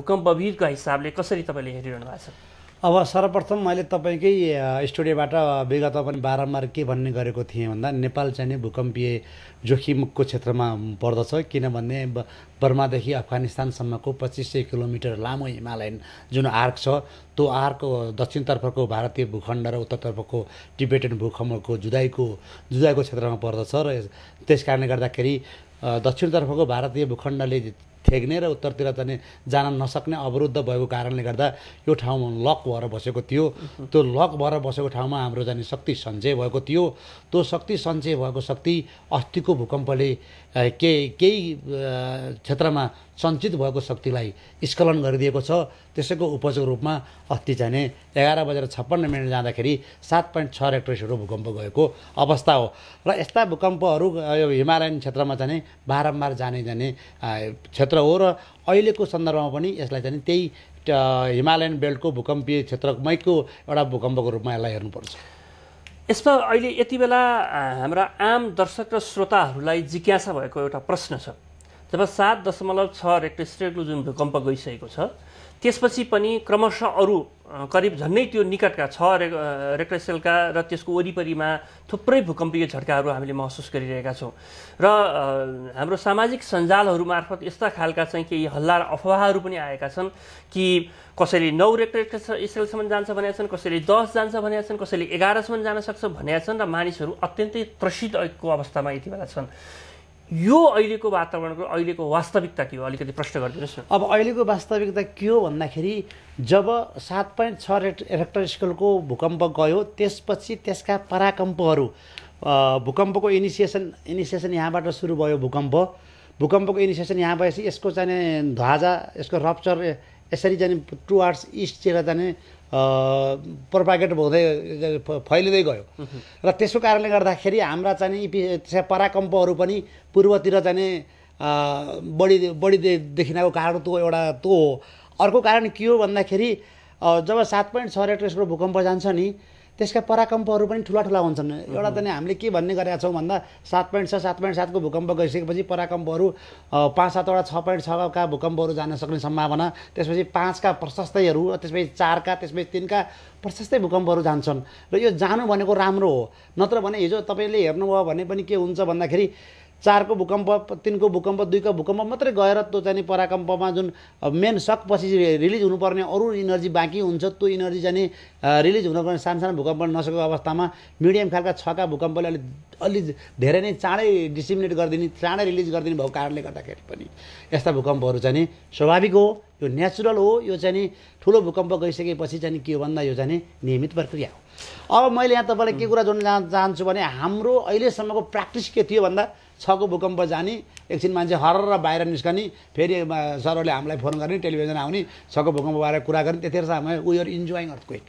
भूकम्पविदको हिसाबले कसरी तपाईँले हेरिरहनु भएको छ? अब सर्वप्रथम मैले तपाईँकै स्टुडियोबाट विगत पनि बारम्बार के भन्ने गरेको थिएँ भन्दा नेपाल चाहिँ नि भूकम्पीय जोखिमको क्षेत्रमा पर्दछ किनभने बर्मादेखि अफगानिस्तानसम्मको पच्चिस सय किलोमिटर लामो हिमालयन जुन आर्क छ त्यो आर्क दक्षिणतर्फको भारतीय भूखण्ड र उत्तरतर्फको टिबेटन भूखण्डको जुदाइको जुदाइको क्षेत्रमा पर्दछ र यस- त्यस कारणले गर्दाखेरि दक्षिणतर्फको भारतीय भूखण्डले थेग्ने र उत्तरतिर चाहिँ जान नसक्ने अवरुद्ध भएको कारणले गर्दा यो ठाउँमा लक भएर बसेको थियो। त्यो लक भएर बसेको ठाउँमा हाम्रो जाने शक्ति सञ्चय भएको थियो। त्यो शक्ति सञ्चय भएको शक्ति अस्तिको भूकम्पले केही केही क्षेत्रमा सञ्चित भएको शक्तिलाई स्खलन गरिदिएको छ। त्यसैको उपजको रूपमा अस्ति चाहिँ नि एघार बजेर छप्पन्न मिनट जाँदाखेरि सात पोइन्ट छ रेक्टरसहरू भूकम्प गएको अवस्था हो। र यस्ता भूकम्पहरू यो हिमालयन क्षेत्रमा चाहिँ नि बारम्बार जाने जाने अ, क्षेत्र हो र अहिलेको सन्दर्भमा पनि यसलाई चाहिँ त्यही हिमालयन बेल्टको भूकम्पीय क्षेत्रमैको एउटा भूकम्पको रूपमा यसलाई हेर्नुपर्छ। यसमा अहिले यति बेला हाम्रा आम दर्शक र श्रोताहरूलाई जिज्ञासा भएको एउटा प्रश्न छ। जब सात दशमलव छ रेक्टर स्केलको जुन भूकम्प गइसकेको छ त्यसपछि पनि क्रमशः अरू करिब झन्डै त्यो निकटका छ रे रेक्टर स्केलका र त्यसको वरिपरिमा थुप्रै भूकम्पीय झट्काहरू हामीले महसुस गरिरहेका छौँ। र हाम्रो सामाजिक सञ्जालहरू मार्फत यस्ता खालका चाहिँ केही हल्ला र अफवाहहरू पनि आएका छन् कि कसैले नौ रेक्टर स्केलसम्म जान्छ भनेका छन् कसैले दस जान्छ भनेका छन् कसैले एघारसम्म जान सक्छ भनेका छन् र मानिसहरू अत्यन्तै त्रसितको अवस्थामा यति बेला छन्। यो अहिलेको वातावरणको अहिलेको वास्तविकता के हो? अलिकति प्रश्न गरिदिनुहोस् न। अब अहिलेको वास्तविकता के हो भन्दाखेरि जब सात पोइन्ट छ रेक्ट रेक्टर स्केलको भूकम्प गयो त्यसपछि त्यसका पराकम्पहरू भूकम्पको इनिसिएसन इनिसिएसन यहाँबाट सुरु भयो भूकम्प। भूकम्पको इनिसिएसन यहाँ भएपछि यसको चाहिँ ध्वजा यसको रप्चर यसरी जाने टु आर्ट्स इस्टतिर जाने प्रोपागेट हुँदै फैलिँदै गयो। र त्यसको कारणले गर्दाखेरि हाम्रा चाहिँ त्यसका पराकम्पहरू पनि पूर्वतिर अ, बढी बढी दे- देखिन आएको कारण त्यो एउटा त्यो हो। अर्को कारण के हो भन्दाखेरि जब सात पोइन्ट छ रेक्टरको भूकम्प जान्छ नि त्यसका पराकम्पहरू पनि ठुला ठुला हुन्छन्। एउटा त नि हामीले के भन्ने गरेका छौँ भन्दा सात पोइन्ट छ सात पोइन्ट सातको भूकम्प गइसकेपछि पराकम्पहरू पाँच सातवटा छ पोइन्ट छका भूकम्पहरू जान सक्ने सम्भावना त्यसपछि पाँचका प्रशस्तैहरू त्यसपछि चारका त्यसपछि तिनका प्रशस्तै भूकम्पहरू जान्छन्। र यो जानु भनेको राम्रो हो। नत्र भने हिजो तपाईँले हेर्नुभयो भने पनि के हुन्छ भन्दाखेरि चारको भूकम्प तिनको भूकम्प दुईको भूकम्प मात्रै गएर त्यो चाहिँ पराकम्पमा जुन मेन सकपछि रिलिज हुनुपर्ने अरू इनर्जी बाँकी हुन्छ त्यो इनर्जी चाहिँ रिलिज हुनुपर्ने सानो सानो भूकम्प नसकेको अवस्थामा मिडियम खालका छका भूकम्पले अलि अलि धेरै नै चाँडै डिसिमिनेट गरिदिने चाँडै रिलिज गरिदिने भएको कारणले गर्दाखेरि पनि यस्ता भूकम्पहरू चाहिँ स्वाभाविक हो यो नेचुरल हो यो चाहिँ ठुलो भूकम्प गइसकेपछि चाहिँ के हो भन्दा यो चाहिँ नियमित प्रक्रिया हो। अब मैले यहाँ तपाईँलाई के कुरा जोड्न चाह- चाहन्छु भने हाम्रो अहिलेसम्मको प्र्याक्टिस के थियो भन्दा छको भूकम्प जाने एकछिन मान्छे हर र बाहिर निस्कने फेरि सरहरूले हामीलाई फोन गर्ने टेलिभिजन आउने छको भूकम्प बारे कुरा गर्ने त्यतिखेर हामी आर इन्जोइङ अर्थक्वेक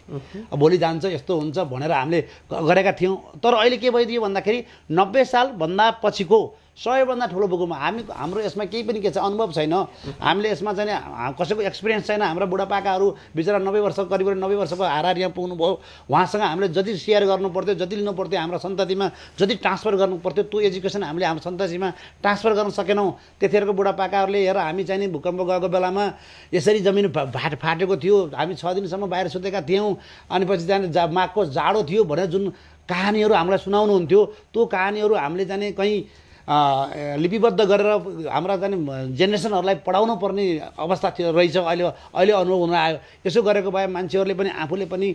अब भोलि जान्छ यस्तो हुन्छ भनेर हामीले गरेका थियौँ। तर अहिले के भइदियो भन्दाखेरि नब्बे सालभन्दा पछिको सबैभन्दा ठुलो भूकम्प हामी हाम्रो यसमा केही पनि के छ अनुभव छैन। हामीले यसमा चाहिँ कसैको एक्सपिरियन्स छैन हाम्रो बुढापाकाहरू बिचरा नब्बे वर्ष करिब नब्बे वर्षको हाराहार यहाँ पुग्नुभयो। उहाँसँग हामीले जति सेयर गर्नु पर्थ्यो जति लिनु पर्थ्यो हाम्रो सन्ततिमा जति ट्रान्सफर गर्नु पर्थ्यो त्यो एजुकेसन हामीले हाम्रो सन्ततिमा ट्रान्सफर गर्न सकेनौँ। त्यतिखेरको बुढापाकाहरूले हेर हामी चाहिँ नि भूकम्प गएको बेलामा यसरी जमिन फाट फाटेको थियो हामी छ दिनसम्म बाहिर सुतेका थियौँ अनि पछि जाने जा माघको जाडो थियो भनेर जुन कहानीहरू हामीलाई सुनाउनुहुन्थ्यो त्यो कहानीहरू हामीले जाने कहीँ लिपिबद्ध गरेर हाम्रा जाने जेनेरेसनहरूलाई पढाउनु पर्ने अवस्था थियो रहेछ। अहिले अहिले अनुभव हुन आयो। यसो गरेको भए मान्छेहरूले पनि आफूले पनि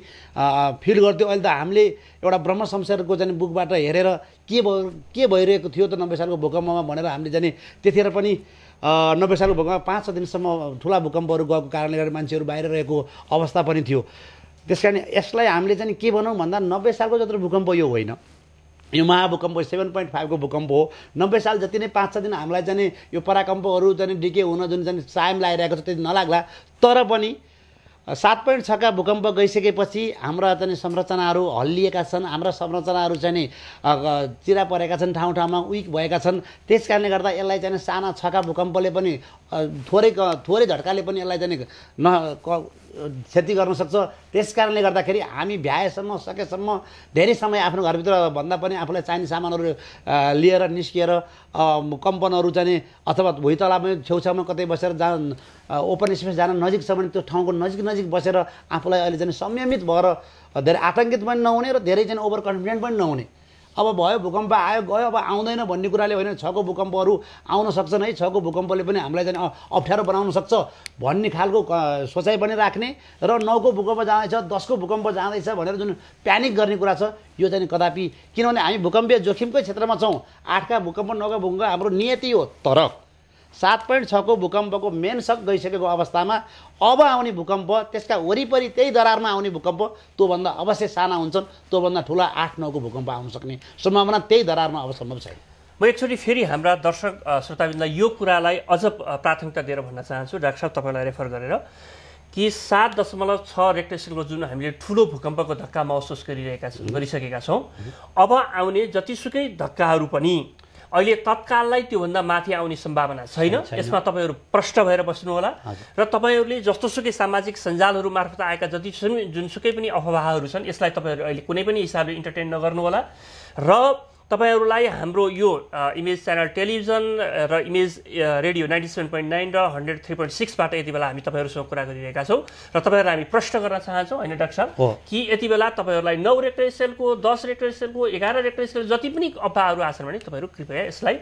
फिल गर्थ्यो। अहिले त हामीले एउटा ब्रह्म शमशेरको जाने बुकबाट हेरेर के भयो के भइरहेको थियो त नब्बे सालको भूकम्पमा भनेर हामीले जाने त्यतिखेर पनि नब्बे सालको भूकम्प पाँच छ दिनसम्म ठुला भूकम्पहरू गएको कारणले गर्दा मान्छेहरू बाहिर रहेको अवस्था पनि थियो। त्यस कारण यसलाई हामीले चाहिँ के भनौँ भन्दा नब्बे सालको जत्रो भूकम्प यो होइन। यो महाभूकम्प सेभेन पोइन्ट फाइभको भूकम्प हो। नब्बे साल जति नै पाँच छ दिन हामीलाई चाहिँ यो पराकम्पहरू चाहिँ डिके हुन जुन चाहिँ टाइम लागिरहेको छ त्यति नलाग्ला। तर पनि सात पोइन्ट छका भूकम्प गइसकेपछि हाम्रा चाहिँ संरचनाहरू हल्लिएका छन् हाम्रा संरचनाहरू चाहिँ चिरा परेका छन् ठाउँ ठाउँमा विक भएका छन्। त्यस कारणले गर्दा यसलाई चाहिँ साना छका भूकम्पले पनि थोरै थोरै झट्काले पनि यसलाई चाहिँ न क्षति गर्न सक्छ। त्यस कारणले गर्दाखेरि हामी भ्याएसम्म सकेसम्म धेरै समय आफ्नो घरभित्र भन्दा पनि आफूलाई चाहिने सामानहरू लिएर निस्किएर कम्पनहरू चाहिँ अथवा भुइँ तलामा छेउछाउमा कतै बसेर अ, ओपन स्पेस जान नजिक छ भने त्यो ठाउँको नजिक नजिक बसेर आफूलाई अहिले चाहिँ संयमित भएर धेरै आतङ्कित पनि नहुने र धेरै चाहिँ ओभर कन्फिडेन्ट पनि नहुने। अब भयो भूकम्प आयो गयो अब आउँदैन भन्ने कुराले होइन छको भूकम्पहरू आउन सक्छन् है छको भूकम्पले पनि हामीलाई चाहिँ अप्ठ्यारो बनाउन सक्छ भन्ने खालको सोचाइ पनि राख्ने र नौको भूकम्प जाँदैछ दसको भूकम्प जाँदैछ भनेर जुन प्यानिक गर्ने कुरा छ यो चाहिँ कदापि किनभने हामी भूकम्पीय जोखिमकै क्षेत्रमा छौँ। आठका भूकम्प नौका भूकम्प हाम्रो नियति हो तर सात पोइन्ट छको भूकम्पको मेन सक गइसकेको अवस्थामा अब आउने भूकम्प त्यसका वरिपरि त्यही दरारमा आउने भूकम्प त्योभन्दा अवश्य साना हुन्छन् त्योभन्दा ठुला आठ नौको भूकम्प आउन सक्ने सम्भावना त्यही दरारमा अब सम्भव छैन म एकचोटि फेरि हाम्रा दर्शक श्रोताबिन्दलाई यो कुरालाई अझ प्राथमिकता दिएर भन्न चाहन्छु। डाक्टर साहब तपाईँलाई रेफर गरेर कि सात दशमलव छ रेक्टर स्केलको जुन हामीले ठुलो भूकम्पको धक्का महसुस गरिरहेका गरिसकेका छौँ अब आउने जतिसुकै धक्काहरू पनि अहिले तत्काललाई त्योभन्दा माथि आउने सम्भावना छैन। यसमा तपाईँहरू प्रष्ट भएर बस्नुहोला। र तपाईँहरूले जस्तोसुकै सामाजिक सञ्जालहरू मार्फत आएका जति जुनसुकै पनि अफवाहहरू छन् यसलाई तपाईँहरू अहिले कुनै पनि हिसाबले इन्टरटेन नगर्नुहोला र तपाईँहरूलाई हाम्रो यो इमेज च्यानल टेलिभिजन र image radio ninety seven point nine र हन्ड्रेड थ्री पोइन्ट सिक्सबाट यति बेला हामी तपाईँहरूसँग कुरा गरिरहेका छौँ। र तपाईँहरूलाई हामी प्रश्न गर्न चाहन्छौँ होइन डाक्टर साहब। कि यति बेला तपाईँहरूलाई नौ रेक्टर स्केलको दस रेक्टर स्केलको एघार रेक्टर स्केल जति पनि अफवाहहरू आछन् भने तपाईँहरू कृपया यसलाई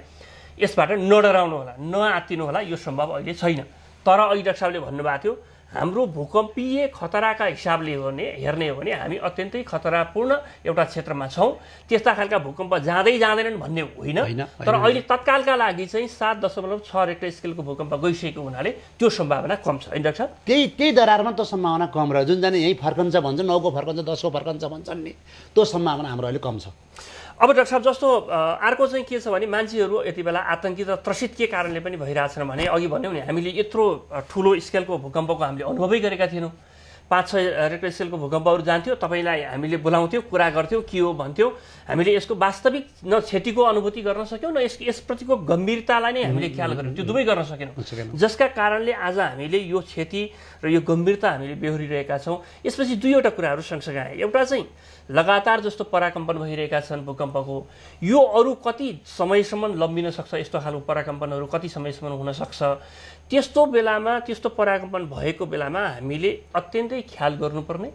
यसबाट नडराउनु होला नआत्तिनु होला यो सम्भव अहिले छैन। तर अहिले डाक्टर साहबले भन्नुभएको थियो हाम्रो भूकम्पीय खतराका हिसाबले हो भने हेर्ने हो भने हामी अत्यन्तै खतरापूर्ण एउटा क्षेत्रमा छौँ। त्यस्ता खालका भूकम्प जाँदै जाँदैनन् भन्ने होइन। तर। अहिले तत्कालका लागि चाहिँ सात दशमलव छ रेक्टर स्केलको भूकम्प गइसकेको हुनाले त्यो सम्भावना कम छ। होइन डाक्टर? त्यही त्यही दरारमा त्यो सम्भावना कम रह्यो। जुन जाने यहीँ फर्कन्छ भन्छ नौको फर्कन्छ दसको फर्कन्छ भन्छन् नि। त्यो सम्भावना हाम्रो अहिले कम छ। अब डाक्टर साहब जस्तो अर्को चाहिँ के छ भने मान्छेहरू यति बेला आतङ्कित र त्रसित के कारणले पनि भइरहेछन् भने अघि भन्यौँ नि हामीले यत्रो ठुलो स्केलको भूकम्पको हामीले अनुभवै गरेका थिएनौँ। पाँच छ रेक्टर स्केलको भूकम्पहरू जान्थ्यो तपाईँलाई हामीले बोलाउँथ्यौँ कुरा गर्थ्यौँ के हो भन्थ्यौँ। हामीले यसको वास्तविक न क्षतिको अनुभूति गर्न सक्यौँ न यस यसप्रतिको गम्भीरतालाई नै हामीले ख्याल गऱ्यौँ। त्यो दुवै गर्न सकेनौँ। सकेनौँ। जसका कारणले आज हामीले यो क्षति र यो गम्भीरता हामीले बेहोरिरहेका छौँ। यसपछि दुईवटा कुराहरू सँगसँगै आए। एउटा चाहिँ लगातार जस्तो पराकम्पन भइरहेका छन् भूकम्पको। यो अरू कति समयसम्म लम्बिन सक्छ यस्तो खालको पराकम्पनहरू कति समयसम्म हुन सक्छ? त्यस्तो बेलामा त्यस्तो पराकम्पन भएको बेलामा हामीले अत्यन्तै ख्याल गर्नुपर्ने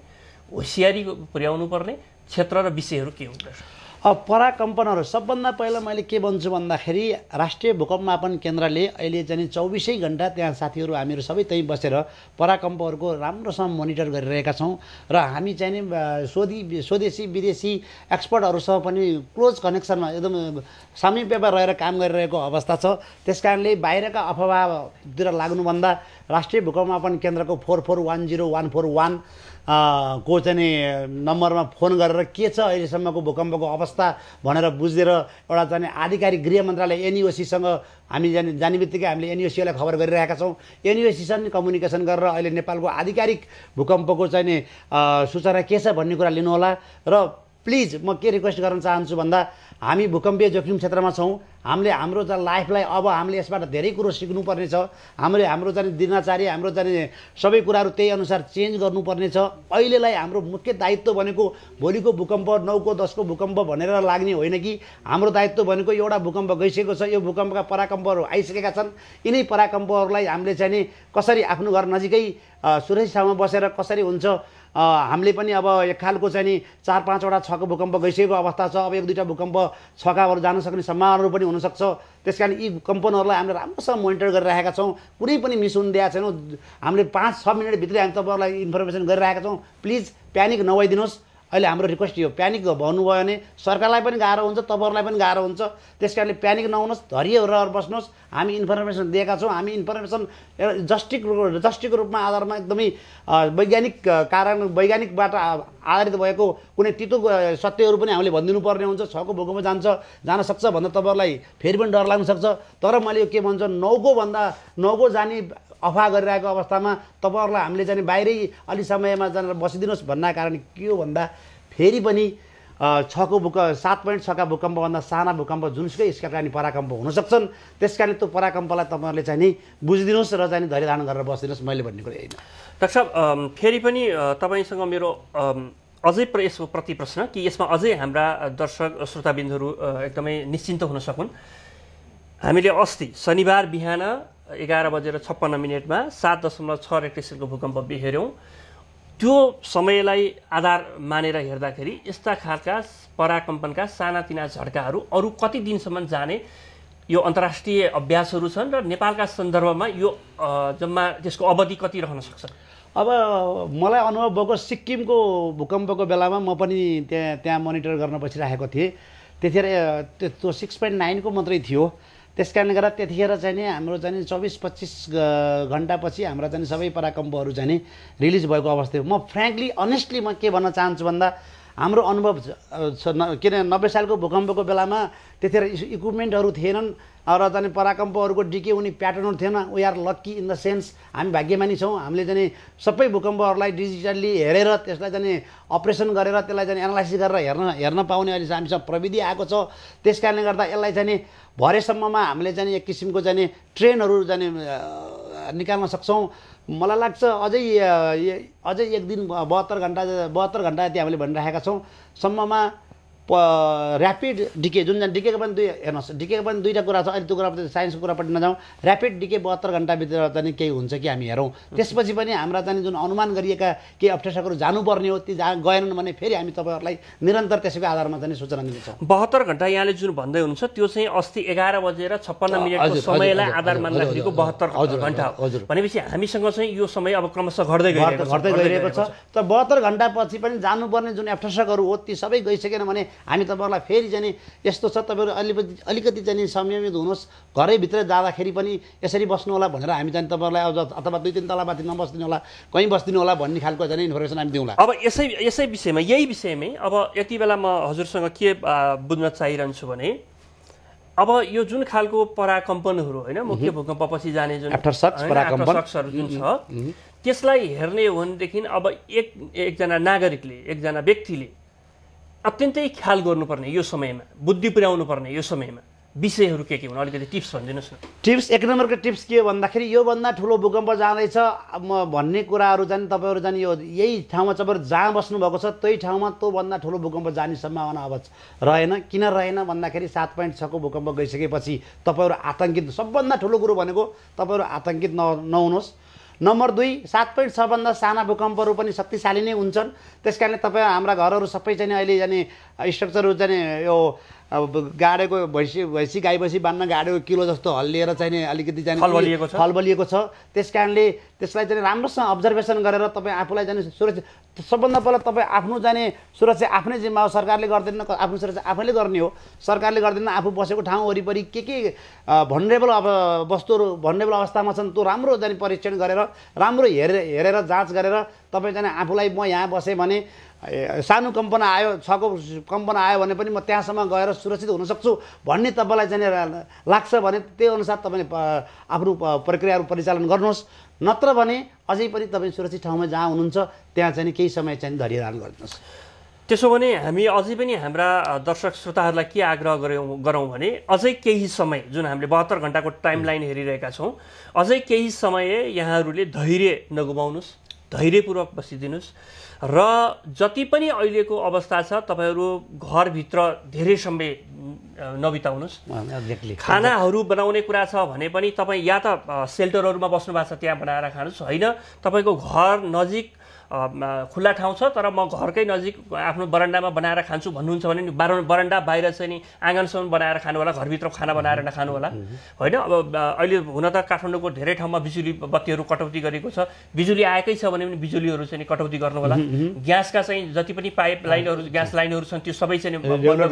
होसियारी पुर्याउनु पर्ने क्षेत्र र विषयहरू के हुन् अब पराकम्पनहरू सबभन्दा पहिला मैले के भन्छु भन्दाखेरि राष्ट्रिय भूकम्प मापन केन्द्रले अहिले चाहिँ चौबिसै घन्टा त्यहाँ साथीहरू हामीहरू सबै त्यहीँ बसेर पराकम्पहरूको राम्रोसँग मोनिटर गरिरहेका छौँ र हामी चाहिँ स्वदि स्वदेशी विदेशी एक्सपर्टहरूसँग पनि क्लोज कनेक्सनमा एकदम सामिप्यमा रहेर काम गरिरहेको अवस्था छ। त्यस कारणले बाहिरका अफवाहतिर लाग्नुभन्दा राष्ट्रिय भूकम्प मापन केन्द्रको four four one zero one four one को चाहिँ नम्बरमा फोन गरेर के छ अहिलेसम्मको भूकम्पको अवस्था भनेर बुझेर एउटा चाहिँ आधिकारिक गृह मन्त्रालय एनइओसीसँग हामी जाने जाने बित्तिकै हामीले एनइओसीलाई खबर गरिरहेका छौँ। एनइओसीसँग कम्युनिकेसन गरेर अहिले नेपालको आधिकारिक भूकम्पको चाहिँ सूचना के छ भन्ने कुरा लिनुहोला र प्लिज म के रिक्वेस्ट गर्न चाहन्छु भन्दा हामी भूकम्पीय जोखिम क्षेत्रमा छौँ। हामीले हाम्रो चाहिँ लाइफलाई अब हामीले यसबाट धेरै कुरो सिक्नुपर्ने छ हामीले हाम्रो चाहिँ दिनाचार्य हाम्रो चाहिँ सबै कुराहरू त्यही अनुसार चेन्ज गर्नुपर्ने छ अहिलेलाई हाम्रो मुख्य दायित्व भनेको भोलिको भूकम्प नौको दसको भूकम्प भनेर लाग्ने होइन कि। हाम्रो दायित्व भनेको एउटा भूकम्प गइसकेको छ। यो भूकम्पका पराकम्पहरू आइसकेका छन्। यिनै पराकम्पहरूलाई हामीले चाहिँ कसरी आफ्नो घर नजिकै सुरक्षित ठाउँमा बसेर कसरी हुन्छ हामीले पनि अब एक खालको चाहिँ नि चार पाँचवटा छको भूकम्प गइसकेको अवस्था छ। अब एक दुईवटा भूकम्प छकाहरू जान सक्ने सम्भावनाहरू पनि हुनसक्छ। त्यस कारण यी कम्पनहरूलाई हामीले राम्रोसँग मोनिटर गरिरहेका छौँ। कुनै पनि मिस हुन दिएका छैनौँ। हामीले पाँच छ मिनटभित्रै हामी तपाईँहरूलाई इन्फर्मेसन गरिरहेका छौँ। प्लिज प्यानिक नभइदिनुहोस्। अहिले हाम्रो रिक्वेस्ट यो प्यानिक भन्नुभयो भने सरकारलाई पनि गाह्रो हुन्छ तपाईँहरूलाई पनि गाह्रो हुन्छ। त्यस कारणले प्यानिक नहुनुहोस् धैर्य रहेर बस्नुहोस्। हामी इन्फर्मेसन दिएका छौँ हामी इन्फर्मेसन जस्टिक जस्टिक रूपमा आधारमा एकदमै वैज्ञानिक कारण वैज्ञानिकबाट आधारित भएको कुनै तितो सत्यहरू पनि हामीले भनिदिनु पर्ने हुन्छ छको भूकम्प जान्छ जान सक्छ भन्दा तपाईँहरूलाई फेरि पनि डर लाग्न सक्छ। तर मैले यो के भन्छ नौको भन्दा नौको जाने अफवा गरिरहेको अवस्थामा तपाईँहरूलाई हामीले चाहिँ बाहिरै अलि समयमा जानेर बसिदिनुहोस् भन्नाको कारण के हो भन्दा फेरि पनि छको भूक सात पोइन्ट छका भूकम्पभन्दा साना भूकम्प जुनसुकै स्केलका नि पराकम्प हुन सक्छन्। त्यस कारण त्यो पराकम्पलाई तपाईँहरूले चाहिँ नि बुझिदिनुहोस् र चाहिँ धैर्य धारण गरेर बसिदिनुहोस् मैले भन्ने कुरा होइन डाक्टर साहब फेरि पनि तपाईँसँग मेरो अझै यसको प्रति प्रश्न कि यसमा अझै हाम्रा दर्शक श्रोताबिन्दुहरू एकदमै निश्चिन्त हुन सकुन्। हामीले अस्ति शनिबार बिहान एघार बजेर छप्पन्न मिनटमा सात दशमलव छ रेक्टेसनको भूकम्प बिहेऱ्यौँ त्यो समयलाई आधार मानेर हेर्दाखेरि यस्ता खालका पराकम्पनका सानातिना झड्काहरू अरू कति दिनसम्म जाने यो अन्तर्राष्ट्रिय अभ्यासहरू छन् र नेपालका सन्दर्भमा यो जम्मा त्यसको अवधि कति रहन सक्छ? अब मलाई अनुभव भएको सिक्किमको भूकम्पको बेलामा म पनि त्यहाँ त्यहाँ मोनिटर गर्न बसिरहेको थिएँ। त्यतिखेर त्यो सिक्स पोइन्ट नाइनको मात्रै थियो। त्यस कारणले गर्दा त्यतिखेर चाहिँ नि हाम्रो चाहिँ चौबिस पच्चिस घन्टापछि हाम्रा चाहिँ सबै पराकम्पहरू चाहिँ रिलिज भएको अवस्था हो म फ्रेङ्कली अनेस्टली म के भन्न चाहन्छु भन्दा हाम्रो अनुभव किन नब्बे सालको भूकम्पको बेलामा त्यतिखेर इक्विपमेन्टहरू थिएनन् र चाहिँ पराकम्पहरूको डिके उनी प्याटर्नहरू थिएन we are lucky in the sense हामी भाग्यमानी छौँ हामीले चाहिँ सबै भूकम्पहरूलाई डिजिटल्ली हेरेर त्यसलाई चाहिँ अपरेसन गरेर त्यसलाई चाहिँ एनालाइसिस गरेर हेर्न हेर्न पाउने अहिले हामीसँग प्रविधि आएको छ। त्यस कारणले गर्दा यसलाई चाहिँ भरेसम्ममा हामीले चाहिँ एक किसिमको चाहिँ ट्रेनहरू चाहिँ निकाल्न सक्छौँ। मलाई लाग्छ अझै अझै एक दिन बहत्तर घन्टा बहत्तर घन्टा यति हामीले भनिरहेका छौँ। सम्ममा ऱ्यापिड डिके जुन जुन डिकेको पनि दुई हेर्नुहोस् डिकेको पनि दुईवटा कुरा छ अहिले त्यो कुरा साइन्सको कुरापट्टि नजाउँ। ऱ्यापिड डिके बहत्तर घन्टाभित्र चाहिँ केही हुन्छ कि हामी हेरौँ। त्यसपछि पनि हाम्रा चाहिँ जुन अनुमान गरिएका केही अप्ठ्यारोहरू जानुपर्ने हो ती जहाँ गएनन् भने फेरि हामी तपाईँहरूलाई निरन्तर त्यसैको आधारमा चाहिँ सूचना दिन्छौँ। बहत्तर घन्टा यहाँले जुन भन्दै हुनुहुन्छ त्यो चाहिँ अस्ति एघार बजेर छप्पन्न मिनटको समयलाई आधार मान्दाखेरिको बहत्तर घन्टा हजुर भनेपछि हामीसँग चाहिँ यो समय अब क्रमशः घट्दै घट्दै गइरहेको छ। त बहत्तर घन्टापछि पनि जानुपर्ने जुन एफ्टरसकहरू हो ती सबै गइसकेन भने हामी तपाईँहरूलाई फेरि चाहिँ यस्तो छ तपाईँहरू अलिकति अलिकति चाहिँ संयमित हुनुहोस्। घरैभित्र जाँदाखेरि पनि यसरी बस्नु होला भनेर हामी चाहिँ तपाईँहरूलाई अब अथवा दुई तिन तलामाथि नबस्दिनु होला कहीँ बस्दिनु होला भन्ने खालको चाहिँ इन्फर्मेसन हामी दिउँला। अब यसै यसै विषयमा यही विषयमै अब यति बेला म हजुरसँग के बुझ्न चाहिरहन्छु भने अब यो जुन खालको पराकम्पनहरू होइन मुख्य भूकम्पपछि जाने जुन सक्सहरू जुन छ त्यसलाई हेर्ने हो भनेदेखि अब एक एकजना नागरिकले एकजना व्यक्तिले अत्यन्तै ख्याल गर्नुपर्ने यो समयमा बुद्धि पुर्याउनु पर्ने यो समयमा विषयहरू के के हुन्? अलिकति टिप्स भनिदिनुहोस् न। टिप्स एक नम्बरको टिप्स के हो भन्दाखेरि योभन्दा ठुलो भूकम्प जाँदैछ। म भन्ने कुराहरू जाने तपाईँहरू जाने यो यही ठाउँमा तपाईँहरू जहाँ बस्नुभएको छ त्यही ठाउँमा त्योभन्दा ठुलो भूकम्प जाने सम्भावना अब रहेन किन रहेन भन्दाखेरि सात पोइन्ट छको भूकम्प गइसकेपछि तपाईँहरू आतङ्कित सबभन्दा ठुलो कुरो भनेको तपाईँहरू आतङ्कित न नहुनुहोस्। नम्बर दुई सात पोइन्ट छभन्दा साना भूकम्पहरू पनि शक्तिशाली नै हुन्छन्। त्यस कारणले तपाईँ हाम्रा घरहरू सबै चाहिँ अहिले जाने स्ट्रक्चरहरू चाहिँ यो अब गाडेको भैँसी भैँसी गाई भैँसी बान्न गाडेको किलो जस्तो हल्लिएर चाहिँ अलिकति चाहिँ फल बलिएको छ। त्यस कारणले त्यसलाई चाहिँ राम्रोसँग अब्जर्भेसन गरेर तपाईँ आफूलाई जाने सुरक्षित सबभन्दा पहिला तपाईँ आफ्नो जाने सुरक्षा आफ्नै जिम्मा हो। सरकारले गर्दैन आफ्नो सुरक्षा आफैले गर्ने हो। सरकारले गर्दैन आफू बसेको ठाउँ वरिपरि के के भन्डेबल अब वस्तुहरू भन्डेबल अवस्थामा छन् त्यो राम्रो जाने परीक्षण गरेर राम्रो हेरेर हेरेर जाँच गरेर तपाईँ जाने आफूलाई म यहाँ बसेँ भने सानो कम्पना आयो छको कम्पना आयो भने पनि म त्यहाँसम्म गएर सुरक्षित हुनसक्छु भन्ने तपाईँलाई चाहिँ लाग्छ भने त्यही अनुसार तपाईँले आफ्नो प्रक्रियाहरू परिचालन गर्नुहोस्। नत्र भने अझै पनि तपाईँ सुरक्षित ठाउँमा जहाँ हुनुहुन्छ त्यहाँ चाहिँ केही समय चाहिँ धैर्यधारण गरिदिनुहोस् त्यसो भने हामी अझै पनि हाम्रा दर्शक श्रोताहरूलाई के आग्रह गऱ्यौँ गरौँ भने अझै केही समय जुन हामीले बहत्तर घन्टाको टाइम लाइन हेरिरहेका छौँ अझै केही समय यहाँहरूले धैर्य नगुमाउनुहोस् धैर्यपूर्वक बसिदिनुहोस्। र जति पनि अहिलेको अवस्था छ तपाईँहरू घरभित्र धेरै समय नबिताउनुहोस्। खानाहरू बनाउने कुरा छ भने पनि तपाईँ या त सेल्टरहरूमा बस्नु भएको छ त्यहाँ बनाएर खानुहोस्। होइन तपाईँको घर नजिक खुल्ला ठाउँ छ तर म घरकै नजिक आफ्नो बरन्डामा बनाएर खान्छु भन्नुहुन्छ भने बार बरन्डा बाहिर चाहिँ नि आँगनसम्म बनाएर खानु होला घरभित्र खाना बनाएर नखानु होला होइन? अब अहिले हुन त काठमाडौँको धेरै ठाउँमा बिजुली बत्तीहरू कटौती गरेको छ। बिजुली आएकै छ भने पनि बिजुलीहरू चाहिँ कटौती गर्नु होला ग्यासका चाहिँ जति पनि पाइप लाइनहरू ग्यास लाइनहरू छन् त्यो सबै चाहिँ बन्द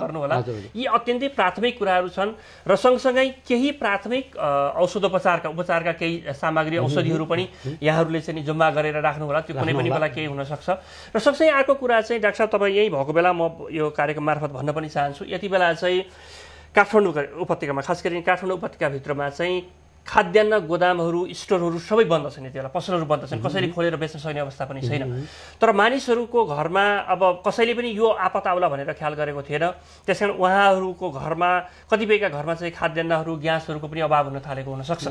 गर्नु होला यी अत्यन्तै प्राथमिक कुराहरू छन् र सँगसँगै केही प्राथमिक औषधोपचारका उपचारका केही सामग्री औषधिहरू पनि यहाँहरूले चाहिँ जम्मा गरेर राख्नु होला त्यो कुनै पनि बेला केही हुनसक्छ। र सबसे अर्को कुरा चाहिँ डाक्टर साहब तपाईँ यहीँ भएको बेला म यो कार्यक्रम मार्फत भन्न पनि चाहन्छु। यति बेला चाहिँ काठमाडौँ उपत्यकामा खास गरी काठमाडौँ उपत्यकाभित्रमा चाहिँ खाद्यान्न गोदामहरू स्टोरहरू सबै बन्द छन् यति बेला पसलहरू बन्द छन्। कसैले खोलेर बेच्न सक्ने अवस्था पनि छैन। तर मानिसहरूको घरमा अब कसैले पनि यो आपत आउला भनेर ख्याल गरेको थिएन। त्यस कारण उहाँहरूको घरमा कतिपयका घरमा चाहिँ खाद्यान्नहरू ग्यासहरूको पनि अभाव हुन थालेको हुनसक्छ।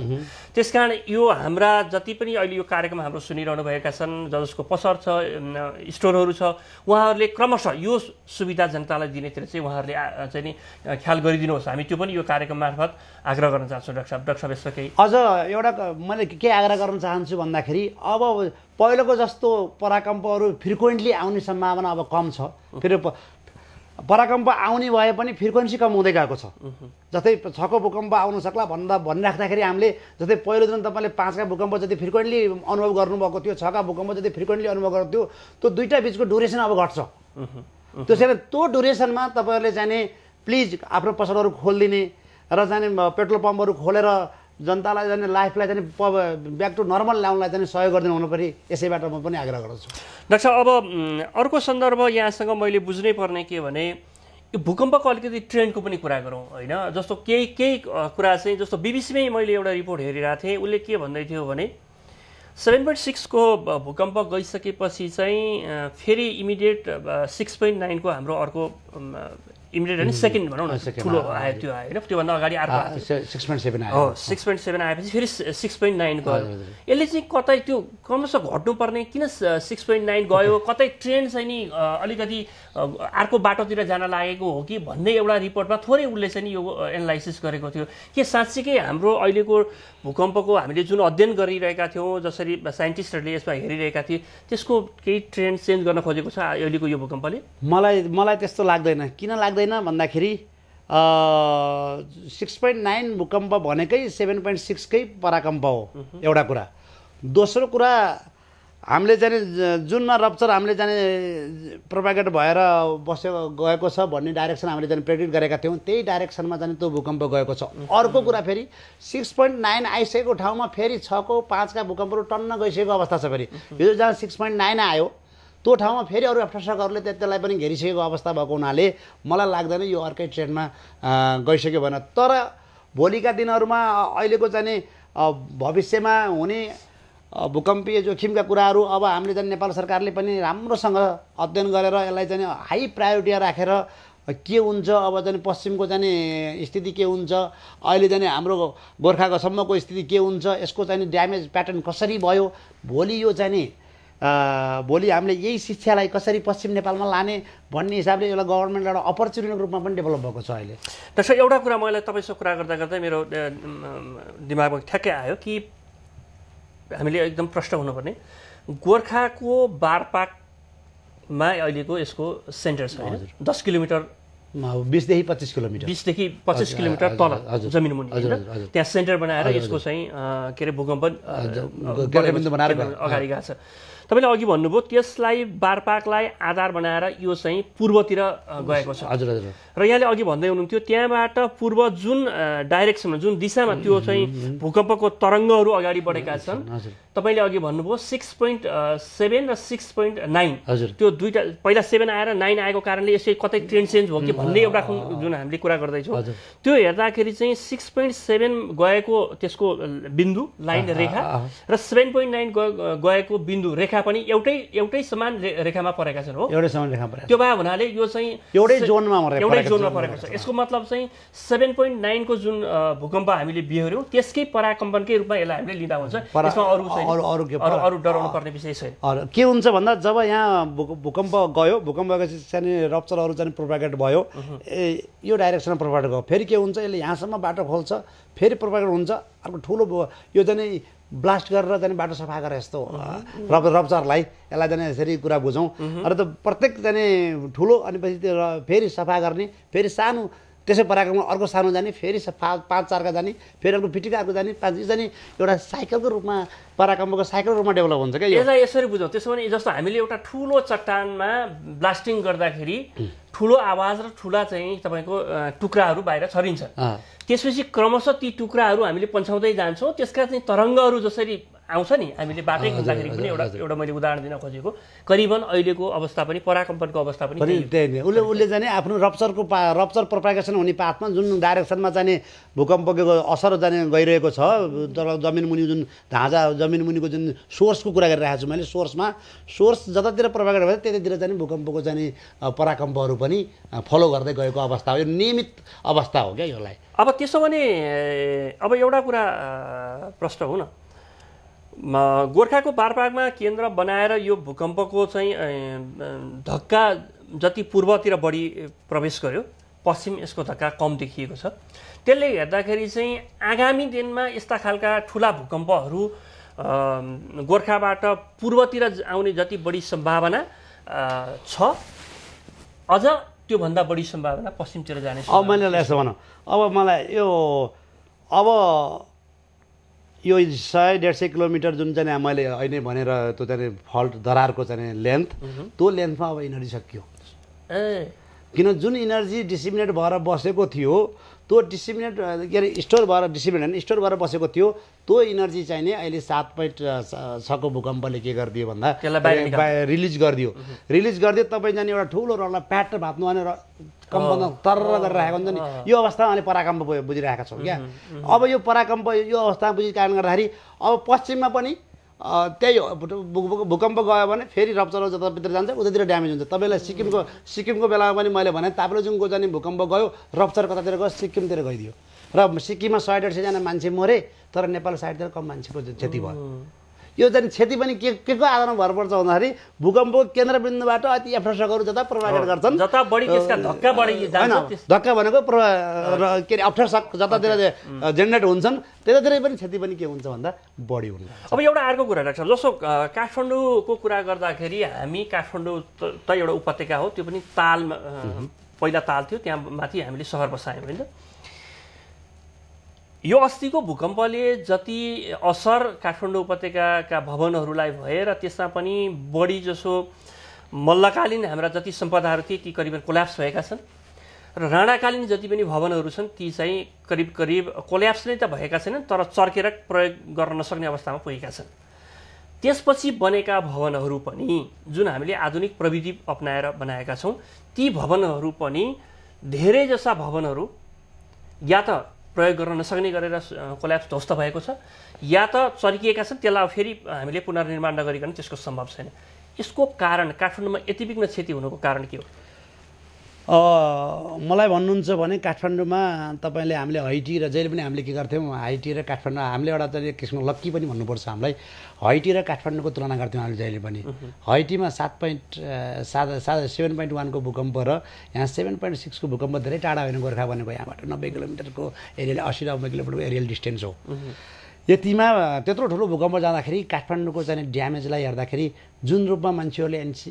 त्यस कारण यो हाम्रा जति पनि अहिले यो कार्यक्रम हाम्रो सुनिरहनु भएका छन् जसको पसल छ स्टोरहरू छ उहाँहरूले क्रमशः यो सुविधा जनतालाई दिनेतिर चाहिँ उहाँहरूले चाहिँ नि ख्याल गरिदिनुहोस्। हामी त्यो पनि यो कार्यक्रम मार्फत आग्रह गर्न चाहन्छौँ। डाक्टर डाक्टर अझ एउटा मैले के आग्रह गर्न चाहन्छु भन्दाखेरि अब पहिलोको जस्तो पराकम्पहरू फ्रिक्वेन्टली आउने सम्भावना अब कम छ। फेरि पराकम्प आउने भए पनि फ्रिक्वेन्सी कम हुँदै गएको छ। जस्तै छको भूकम्प आउन सक्ला भन्दा भनिराख्दाखेरि हामीले जस्तै पहिलो दिन तपाईँले पाँचका भूकम्प जति फ्रिक्वेन्टली अनुभव गर्नुभएको थियो छका भूकम्प जति फ्रिक्वेन्टली अनुभव गर्नु थियो त्यो दुइटा बिचको डुरेसन अब घट्छ। त्यसै कारण त्यो डुरेसनमा तपाईँहरूले जाने प्लिज आफ्नो पसलहरू खोलिदिने र जाने पेट्रोल पम्पहरू खोलेर जनतालाई जाने लाइफलाई जाने ब्याक टु नर्मल ल्याउनलाई चाहिँ सहयोग गरिदिनु हुनु पऱ्यो यसैबाट म पनि आग्रह गर्दछु। डाक्टर अब अर्को सन्दर्भ यहाँसँग मैले बुझ्नै पर्ने के भने यो भूकम्पको अलिकति ट्रेन्डको पनि कुरा गरौँ होइन? जस्तो केही केही कुरा चाहिँ जस्तो बिबिसीमै मैले एउटा रिपोर्ट हेरिरहेको थिएँ उसले के भन्दै थियो भने सेभेन पोइन्ट सिक्सको भूकम्प गइसकेपछि चाहिँ फेरि इमिडिएट सिक्स पोइन्ट नाइनको हाम्रो अर्को इमिडिएट होइन सेकेन्ड भनौँ न ठुलो आयो त्यो आयो होइन त्योभन्दा अगाडि अर्को सिक्स पोइन्ट सेभेन हो सिक्स पोइन्ट सेभेन आएपछि फेरि सिक्स पोइन्ट नाइन गयो यसले चाहिँ कतै त्यो क्रमशः घट्नुपर्ने किन सिक्स पोइन्ट नाइन गयो कतै ट्रेन चाहिँ नि अलिकति अर्को बाटोतिर जान लागेको हो कि भन्ने एउटा रिपोर्टमा थोरै उसले चाहिँ यो एनालाइसिस गरेको थियो। के साँच्चीकै हाम्रो अहिलेको भूकम्पको हामीले जुन अध्ययन गरिरहेका थियौँ जसरी साइन्टिस्टहरूले यसमा हेरिरहेका थिए त्यसको केही ट्रेन्ड चेन्ज गर्न खोजेको छ अहिलेको यो भूकम्पले? मलाई मलाई त्यस्तो लाग्दैन। किन लाग्दैन भन्दाखेरि सिक्स पोइन्ट नाइन भूकम्प भनेकै सेभेन पोइन्ट सिक्सकै पराकम्प हो एउटा कुरा। दोस्रो कुरा हामीले जाने जुनमा रप्चर हामीले जाने प्रोपागेट भएर बसेको गएको छ भन्ने डाइरेक्सन हामीले जाने प्रेडिक्ट गरेका थियौँ त्यही डाइरेक्सनमा जाने त्यो भूकम्प गएको छ। अर्को कुरा फेरि सिक्स पोइन्ट नाइन आइसकेको ठाउँमा फेरि छको पाँचका भूकम्पहरू टन्न गइसकेको अवस्था छ फेरि। यो जहाँ सिक्स पोइन्ट नाइन आयो त्यो ठाउँमा फेरि अरू एफ्टरसकहरूले त्यसलाई पनि घेरिसकेको अवस्था भएको हुनाले मलाई लाग्दैन यो अर्कै ट्रेनमा गइसक्यो भने तर भोलिका दिनहरूमा अहिलेको चाहिँ भविष्यमा हुने भूकम्पीय जोखिमका कुराहरू अब हामीले चाहिँ नेपाल सरकारले पनि राम्रोसँग अध्ययन गरेर यसलाई चाहिँ हाई प्रायोरिटी राखेर के हुन्छ अब चाहिँ पश्चिमको जाने स्थिति के हुन्छ अहिले जाने हाम्रो गोर्खाको सम्मको स्थिति के हुन्छ यसको चाहिँ ड्यामेज प्याटर्न कसरी भयो भोलि यो चाहिँ भोलि हामीले यही शिक्षालाई कसरी पश्चिम नेपालमा लाने भन्ने हिसाबले यसलाई गभर्मेन्ट एउटा अपर्च्युनिटीको रूपमा पनि डेभलप भएको छ अहिले। त्यसो एउटा कुरा मैले तपाईँसँग कुरा गर्दा गर्दै मेरो दिमागमा ठ्याक्कै आयो कि हामीले एकदम प्रष्ट हुनुपर्ने। गोर्खाको बारपाकमा अहिलेको यसको सेन्टर छ होइन? दस किलोमिटर बिसदेखि पच्चिस किलोमिटर। बिसदेखि पच्चिस किलोमिटर तल जमिन मुनि त्यहाँ सेन्टर बनाएर यसको चाहिँ के अरे भूकम्प अगाडि गएको छ। तपाईँले अघि भन्नुभयो त्यसलाई बारपाकलाई आधार बनाएर यो चाहिँ पूर्वतिर गएको छ। हजुर हजुर। र यहाँले अघि भन्दै हुनुहुन्थ्यो त्यहाँबाट पूर्व जुन डाइरेक्सनमा जुन दिशामा त्यो चाहिँ भूकम्पको तरङ्गहरू अगाडि बढेका छन्। तपाईँले अघि भन्नुभयो सिक्स पोइन्ट सेभेन र सिक्स पोइन्ट नाइन हजुर। त्यो दुइटा पहिला सेभेन आएर नाइन आएको कारणले यसै कतै ट्रेन्ड चेन्ज भयो कि भन्ने एउटा जुन हामीले कुरा गर्दैछौँ। त्यो हेर्दाखेरि चाहिँ सिक्स पोइन्ट सेभेन गएको त्यसको बिन्दु लाइन रेखा र सेभेन पोइन्ट नाइन गएको बिन्दु रेखा पनि एउटै एउटै समान रेखामा परेका छन् हो। एउटै समान रेखा त्यो भए हुनाले यो चाहिँ एउटै जोनमा एउटै जोनमा परेको छ। यसको मतलब चाहिँ सेभेन पोइन्ट नाइनको जुन भूकम्प हामीले बिहोऱ्यौँ त्यसकै पराकम्पनकै रूपमा यसलाई हामीले लिँदा हुन्छ। यसमा अरू अरू अरू डराउनु पर्ने विषय छैन। के हुन्छ भन्दा जब यहाँ भूकम्प गयो भूकम्प गएपछि सानो रप्चरहरू चाहिँ प्रोभाइडेड भयो। ए यो डाइरेक्सनमा प्रोभाइड भयो। फेरि के हुन्छ? यसले यहाँसम्म बाटो खोल्छ फेरि प्रोभाइडेड हुन्छ। अर्को ठुलो यो चाहिँ ब्लास्ट गरेर जाने बाटो सफा गरेर यस्तो रप रप्चरलाई यसलाई जाने यसरी कुरा बुझौँ। र त प्रत्येक जाने ठुलो अनि पछि त्यो फेरि सफा गर्ने फेरि सानो त्यसै पराक्रममा अर्को सानो जाने फेरि पाँच चारका जाने फेरि अर्को फिटिका अर्को जाने पाँच जाने एउटा साइकलको रूपमा पराक्रमको साइकलको रूपमा डेभलप हुन्छ क्या यसलाई यसरी बुझौँ त्यसो भने जस्तो हामीले एउटा ठुलो चट्टानमा ब्लास्टिङ गर्दाखेरि ठुलो आवाज र ठुला चाहिँ तपाईँको टुक्राहरू बाहिर छरिन्छ। त्यसपछि क्रमशः ती टुक्राहरू हामीले पन्छाउँदै जान्छौँ। त्यसका चाहिँ तरङ्गहरू जसरी आउँछ नि हामीले बाटै घुम्दाखेरि पनि एउटा एउटा मैले उदाहरण दिन खोजेको। करिबन अहिलेको अवस्था पनि पराकम्पनको अवस्था पनि उसले उसले चाहिँ नि आफ्नो रप्चरको पा रप्चर प्रोपागेसन हुने पाथमा जुन डाइरेक्सनमा चाहिँ नि भूकम्पको असर जाने गइरहेको छ तर जमिन मुनि जुन ढाँचा जमिन मुनिको जुन सोर्सको कुरा गरिरहेको छु मैले सोर्समा सोर्स जतातिर प्रोपागेट भयो त्यतातिर चाहिँ नि भूकम्पको चाहिँ नि अ, पराकम्पहरू पनि फलो गर्दै गएको अवस्था हो। यो नियमित अवस्था हो क्या यसलाई? अब त्यसो भने अब एउटा कुरा प्रश्न हो न। गोर्खाको बारपागमा केन्द्र बनाएर यो भूकम्पको चाहिँ धक्का जति पूर्वतिर बढी प्रवेश गर्यो पश्चिम यसको धक्का कम देखिएको छ। त्यसले हेर्दाखेरि चाहिँ आगामी दिनमा यस्ता खालका ठुला भूकम्पहरू गोर्खाबाट पूर्वतिर आउने जति बढी सम्भावना छ अझ त्योभन्दा बढी सम्भावना पश्चिमतिर जाने अब मैले यसो भनौँ। अब मलाई यो अब यो सय डेढ सय किलोमिटर जुन चाहिँ मैले अहिले भनेर त्यो चाहिँ फल्ट दरारको चाहिँ लेन्थ त्यो लेन्थमा अब इनर्जी सकियो। ए। किन जुन इनर्जी डिसिमिनेट भएर बसेको थियो त्यो डिसिमिनेट के अरे स्टोर भएर होइन स्टोर भएर बसेको थियो त्यो इनर्जी चाहिँ नि अहिले सात पोइन्ट छको भूकम्पले के गरिदियो भन्दा त्यसलाई रिलिज गरिदियो। रिलिज गरिदियो तपाईँ जाने एउटा ठुलो रडलाई प्याट भाप्नु भने र कम्पन तर गरेर राखेको हुन्छ नि। यो अवस्थामा अहिले पराकम्प बुझिरहेका छौँ क्या। अब यो पराकम्प यो अवस्थामा बुझि कारण गर्दाखेरि अब पश्चिममा पनि त्यही हो भूकम्प गयो भने फेरि रप्चर जताभित्र जान्छ उतातिर ड्यामेज हुन्छ। तपाईँलाई सिक्किमको सिक्किमको बेलामा पनि मैले भने ताप्लेजुङको जाने भूकम्प गयो रप्चर कतातिर गयो सिक्किमतिर गइदियो। र सिक्किममा सय डेढ सयजना मान्छे मरे तर नेपाल साइडतिर कम मान्छेको क्षति भयो। यो चाहिँ क्षति पनि के के को आधारमा भर पर्छ भन्दाखेरि भूकम्पको केन्द्रबिन्दुबाट अति एफएसहरू जता प्रभावित गर्छन्। जता बढी धक्का बढी होइन धक्का भनेको प्र र के अरे अप्ठ्यारो। सक जतातिर जेनेरेट हुन्छन् त्यतातिर पनि क्षति पनि के हुन्छ भन्दा बढी हुन्छ। अब एउटा अर्को कुरा डाक्टर जस्तो काठमाडौँको कुरा गर्दाखेरि हामी काठमाडौँ त एउटा उपत्यका हो त्यो पनि तालमा अ, पहिला ताल थियो त्यहाँ माथि हामीले सहर बसायौँ होइन? यो अस्तिको भूकम्पले जति असर काठमाडौँ उपत्यकाका भवनहरूलाई भए र त्यसमा पनि बढी जसो मल्लकालीन हाम्रा जति सम्पदाहरू थिए ती करिबन कोल्याप्स भएका छन् र राणाकालीन जति पनि भवनहरू छन् ती चाहिँ करिब करिब कोल्याप्स नै त भएका छैनन् तर चर्केर प्रयोग गर्न नसक्ने अवस्थामा पुगेका छन्। त्यसपछि बनेका भवनहरू पनि जुन हामीले आधुनिक प्रविधि अप्नाएर बनाएका छौँ ती भवनहरू पनि धेरै जसा भवनहरू या त प्रयोग गर्न नसक्ने गरेर कोल्याप्स ध्वस्त भएको छ। या त चर्किएका छन् त्यसलाई फेरि हामीले पुनर्निर्माण नगरिकन त्यसको सम्भव छैन। यसको कारण काठमाडौँमा यति बिघ्न क्षति हुनुको कारण के हो? मलाई भन्नुहुन्छ भने काठमाडौँमा तपाईँले हामीले हाइटी र जहिले पनि हामीले के गर्थ्यौँ हाइटी र काठमाडौँ हामीले एउटा चाहिँ किसिमको लक्की पनि भन्नुपर्छ हामीलाई। हाइटी र काठमाडौँको तुलना गर्थ्यौँ हामीले जहिले पनि। हाइटीमा सात पोइन्ट सात सात सेभेन पोइन्ट वानको भूकम्प र यहाँ सेभेन पोइन्ट सिक्सको भूकम्प धेरै टाढा होइन गोर्खा भनेको यहाँबाट। नब्बे किलोमिटरको एरियाले असी नब्बे किलोमिटरको एरियल डिस्टेन्स हो। यतिमा त्यत्रो ठुलो भूकम्प जाँदाखेरि काठमाडौँको चाहिँ ड्यामेजलाई हेर्दाखेरि जुन रूपमा मान्छेहरूले एनसी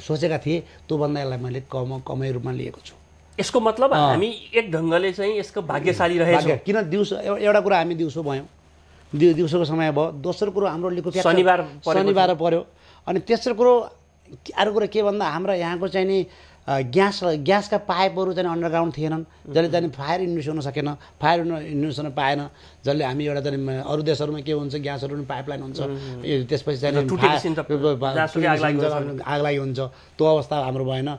सोचेका थिए त्योभन्दा यसलाई मैले कम कमै रूपमा लिएको छु। यसको मतलब हामी एक ढङ्गले चाहिँ यसको भाग्यशाली रहेछौँ। किन दिउँसो एउ- एउटा कुरा हामी दिउँसो भयौँ। दिउ दिउँसोको समय भयो दोस्रो कुरो हाम्रो लिको शनिबार शनिबार पऱ्यो। अनि तेस्रो कुरो अर्को कुरो के भन्दा हाम्रो यहाँको चाहिँ नि ग्यास ग्यासका पाइपहरू चाहिँ अन्डरग्राउन्ड थिएनन् जसले चाहिँ फायर इन्ड्युस हुन सकेन फायर इन्ड्युस हुन पाएन जसले हामी एउटा चाहिँ अरू देशहरूमा के हुन्छ ग्यासहरू पनि पाइपलाइन हुन्छ त्यसपछि चाहिँ आग लागि हुन्छ त्यो अवस्था हाम्रो भएन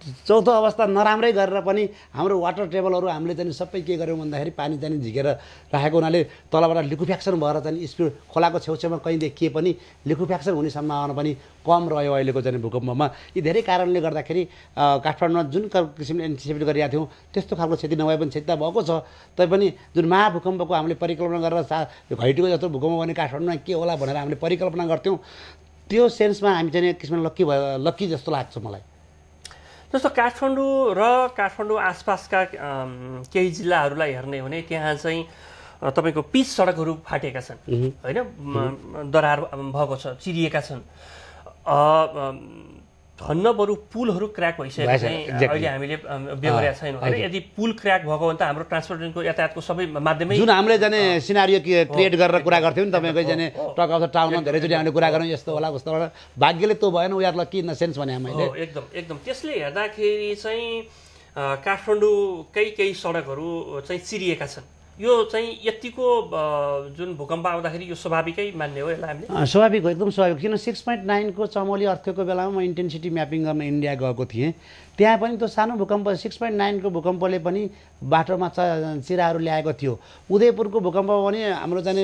चौथो अवस्था नराम्रै गरेर पनि हाम्रो वाटर टेबलहरू हामीले चाहिँ सबै के गर्यौँ भन्दाखेरि पानी चाहिँ झिकेर राखेको हुनाले तलबाट लिक्विफ्याक्सन भएर चाहिँ स्पिड खोलाको छेउछेउमा कहीँ देखिए पनि लिक्विफ्याक्सन हुने सम्भावना पनि कम रह्यो अहिलेको चाहिँ भूकम्पमा। यी धेरै कारणले गर्दाखेरि काठमाडौँमा जुन किसिमले एन्टिसिपेट गरिरहेको थियौँ त्यस्तो खालको क्षति नभए पनि क्षति त भएको छ। तैपनि जुन महाभूकम्पको हामीले परिकल्पना गरेर सा घैटीको जस्तो भूकम्प भने काठमाडौँमा के होला भनेर हामीले परिकल्पना गर्थ्यौँ त्यो सेन्समा हामी चाहिँ किसिमले लक्की भयो लक्की जस्तो लाग्छ मलाई। जस्तो काठमाडौँ र काठमाडौँ आसपासका केही जिल्लाहरूलाई हेर्ने हो भने त्यहाँ चाहिँ तपाईँको पिच सडकहरू फाटेका छन्। होइन? दरार भएको छ चिरिएका छन्। धन्न बरु पुलहरू क्र्याक भइसकेको चाहिँ. अहिले हामीले बेहोरेका छैनौँ। होइन यदि पुल क्र्याक भएको भने त हाम्रो ट्रान्सपोर्टेसनको यातायातको सबै माध्यमै जुन हामीले जाने सिनारियो क्रिएट गरेर कुरा गर्थ्यौँ नि तपाईँको जाने टक अफ द टाउनमा धेरैचोटि हामीले कुरा गऱ्यौँ यस्तो होला उस्तो होला। भाग्यले त्यो भएन उयो लक्की इन द सेन्स भने मैले हो एकदम एकदम। त्यसले हेर्दाखेरि चाहिँ काठमाडौँकै केही सडकहरू चाहिँ चिरिएका छन्। यो चाहिँ यतिको जुन भूकम्प आउँदाखेरि यो स्वाभाविकै मान्ने हो यसलाई हामीले। स्वाभाविक हो एकदम स्वाभाविक किन सिक्स पोइन्ट नाइनको चमोली अर्थको बेलामा म इन्टेन्सिटी म्यापिङ गर्न इन्डिया गएको थिएँ। त्यहाँ पनि त्यो सानो भूकम्प सिक्स पोइन्ट नाइनको भूकम्पले पनि बाटोमा चिराहरू ल्याएको थियो। उदयपुरको भूकम्प पनि हाम्रो जाने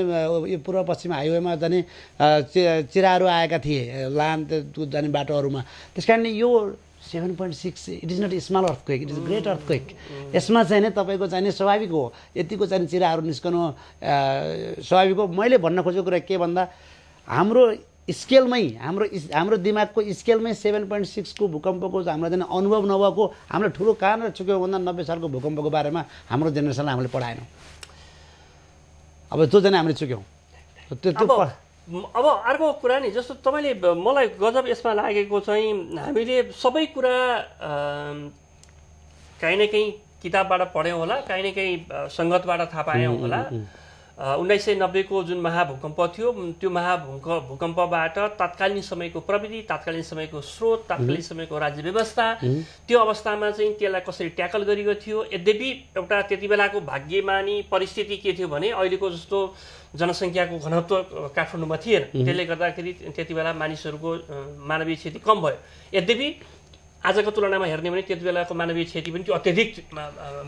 यो पूर्व पश्चिम हाइवेमा जाने चिराहरू आएका थिए लान जाने बाटोहरूमा। त्यस कारणले यो seven point six it is not small earthquake it is great earthquake यसमा चाहिँ नि तपाईँको चाहिँ स्वाभाविक हो। यतिको चाहिँ चिराहरू निस्कनु स्वाभाविक हो। मैले भन्न खोजेको कुरा के भन्दा हाम्रो स्केलमै हाम्रो हाम्रो दिमागको स्केलमै सेभेन पोइन्ट सिक्सको भूकम्पको हाम्रो चाहिँ अनुभव नभएको हाम्रो ठुलो कहाँनिर चुक्यो भन्दा नब्बे सालको भूकम्पको बारेमा हाम्रो जेनेरेसनलाई हामीले पढाएनौँ। अब त्यो चाहिँ हामीले चुक्यौँ त्यो त्यो अब अर्को कुरा नि जस्तो तपाईँले मलाई गजब यसमा लागेको चाहिँ हामीले सबै कुरा काहीँ न काहीँ किताबबाट पढ्यौँ होला काहीँ न काहीँ सङ्गतबाट थाहा पायौँ होला। उन्नाइस सय नब्बेको जुन महाभूकम्प थियो त्यो महाभूक भूकम्पबाट तत्कालीन समयको प्रविधि तत्कालीन समयको स्रोत तत्कालीन समयको राज्य व्यवस्था त्यो अवस्थामा चाहिँ त्यसलाई कसरी ट्याकल गरिएको थियो यद्यपि एउटा त्यति बेलाको भाग्यमानी परिस्थिति के थियो भने अहिलेको जस्तो जनसङ्ख्याको घनत्व काठमाडौँमा थिएन। त्यसले गर्दाखेरि त्यति बेला मानिसहरूको मानवीय क्षति कम भयो। यद्यपि आजको तुलनामा हेर्ने भने त्यति बेलाको मानवीय क्षति पनि त्यो अत्यधिक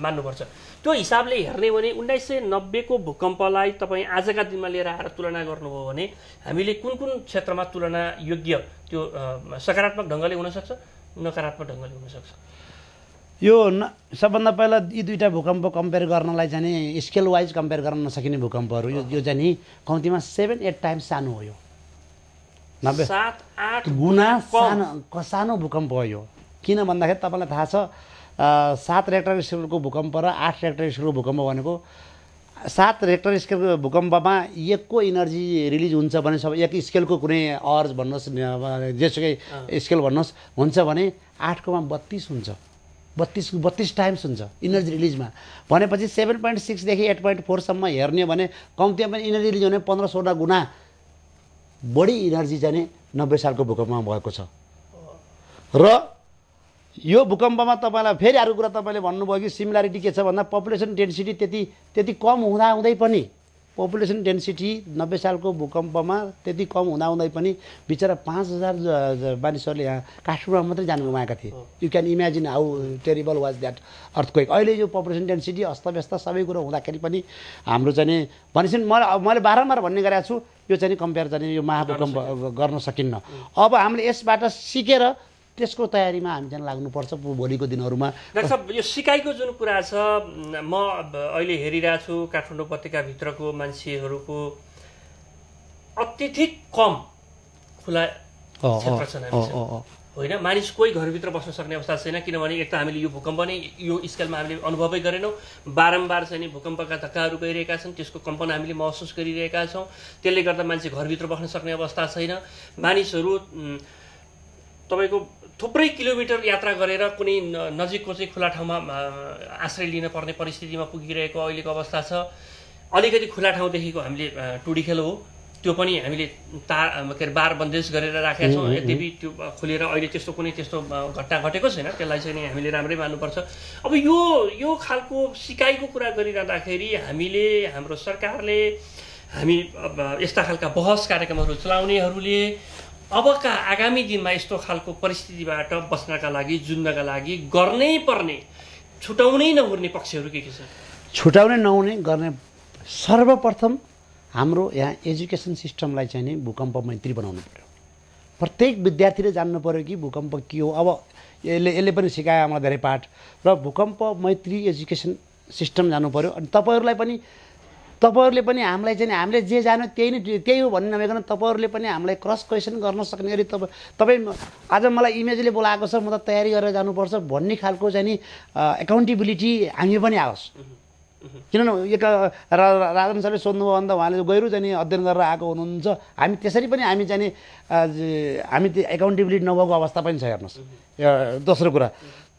मान्नुपर्छ। त्यो हिसाबले हेर्ने भने उन्नाइस सय नब्बेको भूकम्पलाई तपाईँ आजका दिनमा लिएर आएर तुलना गर्नुभयो भने हामीले कुन कुन क्षेत्रमा तुलना योग्य त्यो सकारात्मक ढङ्गले हुनसक्छ नकारात्मक ढङ्गले हुनसक्छ? यो न सबभन्दा पहिला यी दुईवटा भूकम्प कम्पेयर गर्नलाई चाहिँ नि स्केल वाइज कम्पेयर गर्न नसकिने भूकम्पहरू यो यो चाहिँ नि कम्तीमा सेभेन एट टाइम्स सानो हो यो। नब्बे सात आठ गुना। सानो सानो भूकम्प हो यो। किन भन्दाखेरि तपाईँलाई थाहा छ सात रेक्टर स्केलको भूकम्प र आठ रेक्टर स्केलको भूकम्प भनेको सात रेक्टर स्केलको भूकम्पमा एकको इनर्जी रिलिज हुन्छ भने सब एक स्केलको कुनै अर्ज भन्नुहोस् जेसुकै स्केल भन्नुहोस् हुन्छ भने आठकोमा बत्तिस हुन्छ। बत्तिस बत्तिस टाइम्स हुन्छ इनर्जी रिलिजमा भनेपछि सेभेन पोइन्ट सिक्सदेखि एट पोइन्ट फोरसम्म हेर्ने भने कम्तीमा पनि इनर्जी रिलिज भने पन्ध्र सोह्र गुणा बढी इनर्जी जाने नब्बे सालको भूकम्पमा भएको छ। र यो भूकम्पमा तपाईँलाई फेरि अर्को कुरा तपाईँले भन्नुभयो कि सिमिलारिटी के छ भन्दा पपुलेसन डेन्सिटी त्यति त्यति कम हुँदाहुँदै पनि पपुलेसन डेन्सिटी नब्बे सालको भूकम्पमा त्यति कम हुँदाहुँदै पनि बिचरा पाँच हजार मानिसहरूले यहाँ काठमाडौँमा मात्रै जान गुमाएका थिए। You can imagine how terrible was that earthquake अहिले यो पपुलेसन डेन्सिटी अस्तव्यस्त सबै कुरो हुँदाखेरि पनि हाम्रो चाहिँ भनेपछि मैले अब मैले बारम्बार भन्ने गरेको छु यो चाहिँ कम्पेयर चाहिँ यो महाभूकम्प गर्न सकिन्न। अब हामीले यसबाट सिकेर त्यसको तयारीमा हामी चाहिँ लाग्नुपर्छ भोलिको दिनहरूमा। डाक्टर साहब यो सिकाइको जुन कुरा छ म अहिले हेरिरहेको छु काठमाडौँ उपत्यकाभित्रको मान्छेहरूको अत्यधिक कम खुला होइन मानिस कोही घरभित्र बस्न सक्ने अवस्था छैन किनभने एक त हामीले यो भूकम्प नै यो स्केलमा हामीले अनुभवै गरेनौँ। बारम्बार चाहिँ नि भूकम्पका धक्काहरू गइरहेका छन् त्यसको कम्पन हामीले महसुस गरिरहेका छौँ। त्यसले गर्दा मान्छे घरभित्र बस्न सक्ने अवस्था छैन। मानिसहरू तपाईँको थुप्रै किलोमिटर यात्रा गरेर कुनै नजिकको चाहिँ खुला ठाउँमा आश्रय लिन पर्ने परिस्थितिमा पुगिरहेको अहिलेको अवस्था छ। अलिकति खुला ठाउँदेखिको हामीले टुडी खेल हो। त्यो पनि हामीले तार के अरे बार बन्देज गरेर राखेका छौँ। यद्यपि त्यो खोलेर अहिले त्यस्तो कुनै त्यस्तो घटना घटेको छैन। त्यसलाई चाहिँ हामीले राम्रै मान्नुपर्छ। अब यो यो खालको सिकाइको कुरा गरिरहँदाखेरि हामीले हाम्रो सरकारले हामी यस्ता खालका बहस कार्यक्रमहरू चलाउनेहरूले अबका आगामी दिनमा यस्तो खालको परिस्थितिबाट बस्नका लागि जुन्नका लागि गर्नै पर्ने छुटाउनै नहुने पक्षहरू के के छन्? छुटाउने नहुने गर्ने सर्वप्रथम हाम्रो यहाँ एजुकेसन सिस्टमलाई चाहिँ नि भूकम्प मैत्री बनाउनु पऱ्यो। प्रत्येक विद्यार्थीले जान्नु पऱ्यो कि भूकम्प के हो। अब यसले यसले पनि सिकायो मलाई धेरै पाठ। र भूकम्प मैत्री एजुकेसन सिस्टम जानु पऱ्यो। अनि तपाईँहरूलाई पनि तपाईँहरूले पनि हामीलाई चाहिँ हामीले जे जान्यो त्यही नै त्यही हो भन्ने नभइकन तपाईँहरूले पनि हामीलाई क्रस क्वेसन गर्न सक्ने गरी तपाईँ तपाईँ आज मलाई इमेजले बोलाएको छ म त तयारी गरेर जानुपर्छ भन्ने खालको चाहिँ नि एकाउन्टेबिलिटी हामी पनि आओस्। किनभने रा- राजन सरले सोध्नुभयो भने त उहाँले गहिरो चाहिँ अध्ययन गरेर आएको हुनुहुन्छ। हामी त्यसरी पनि हामी चाहिँ हामी त्यो एकाउन्टेबिलिटी नभएको अवस्था पनि छ हेर्नुहोस्। यो दोस्रो कुरा।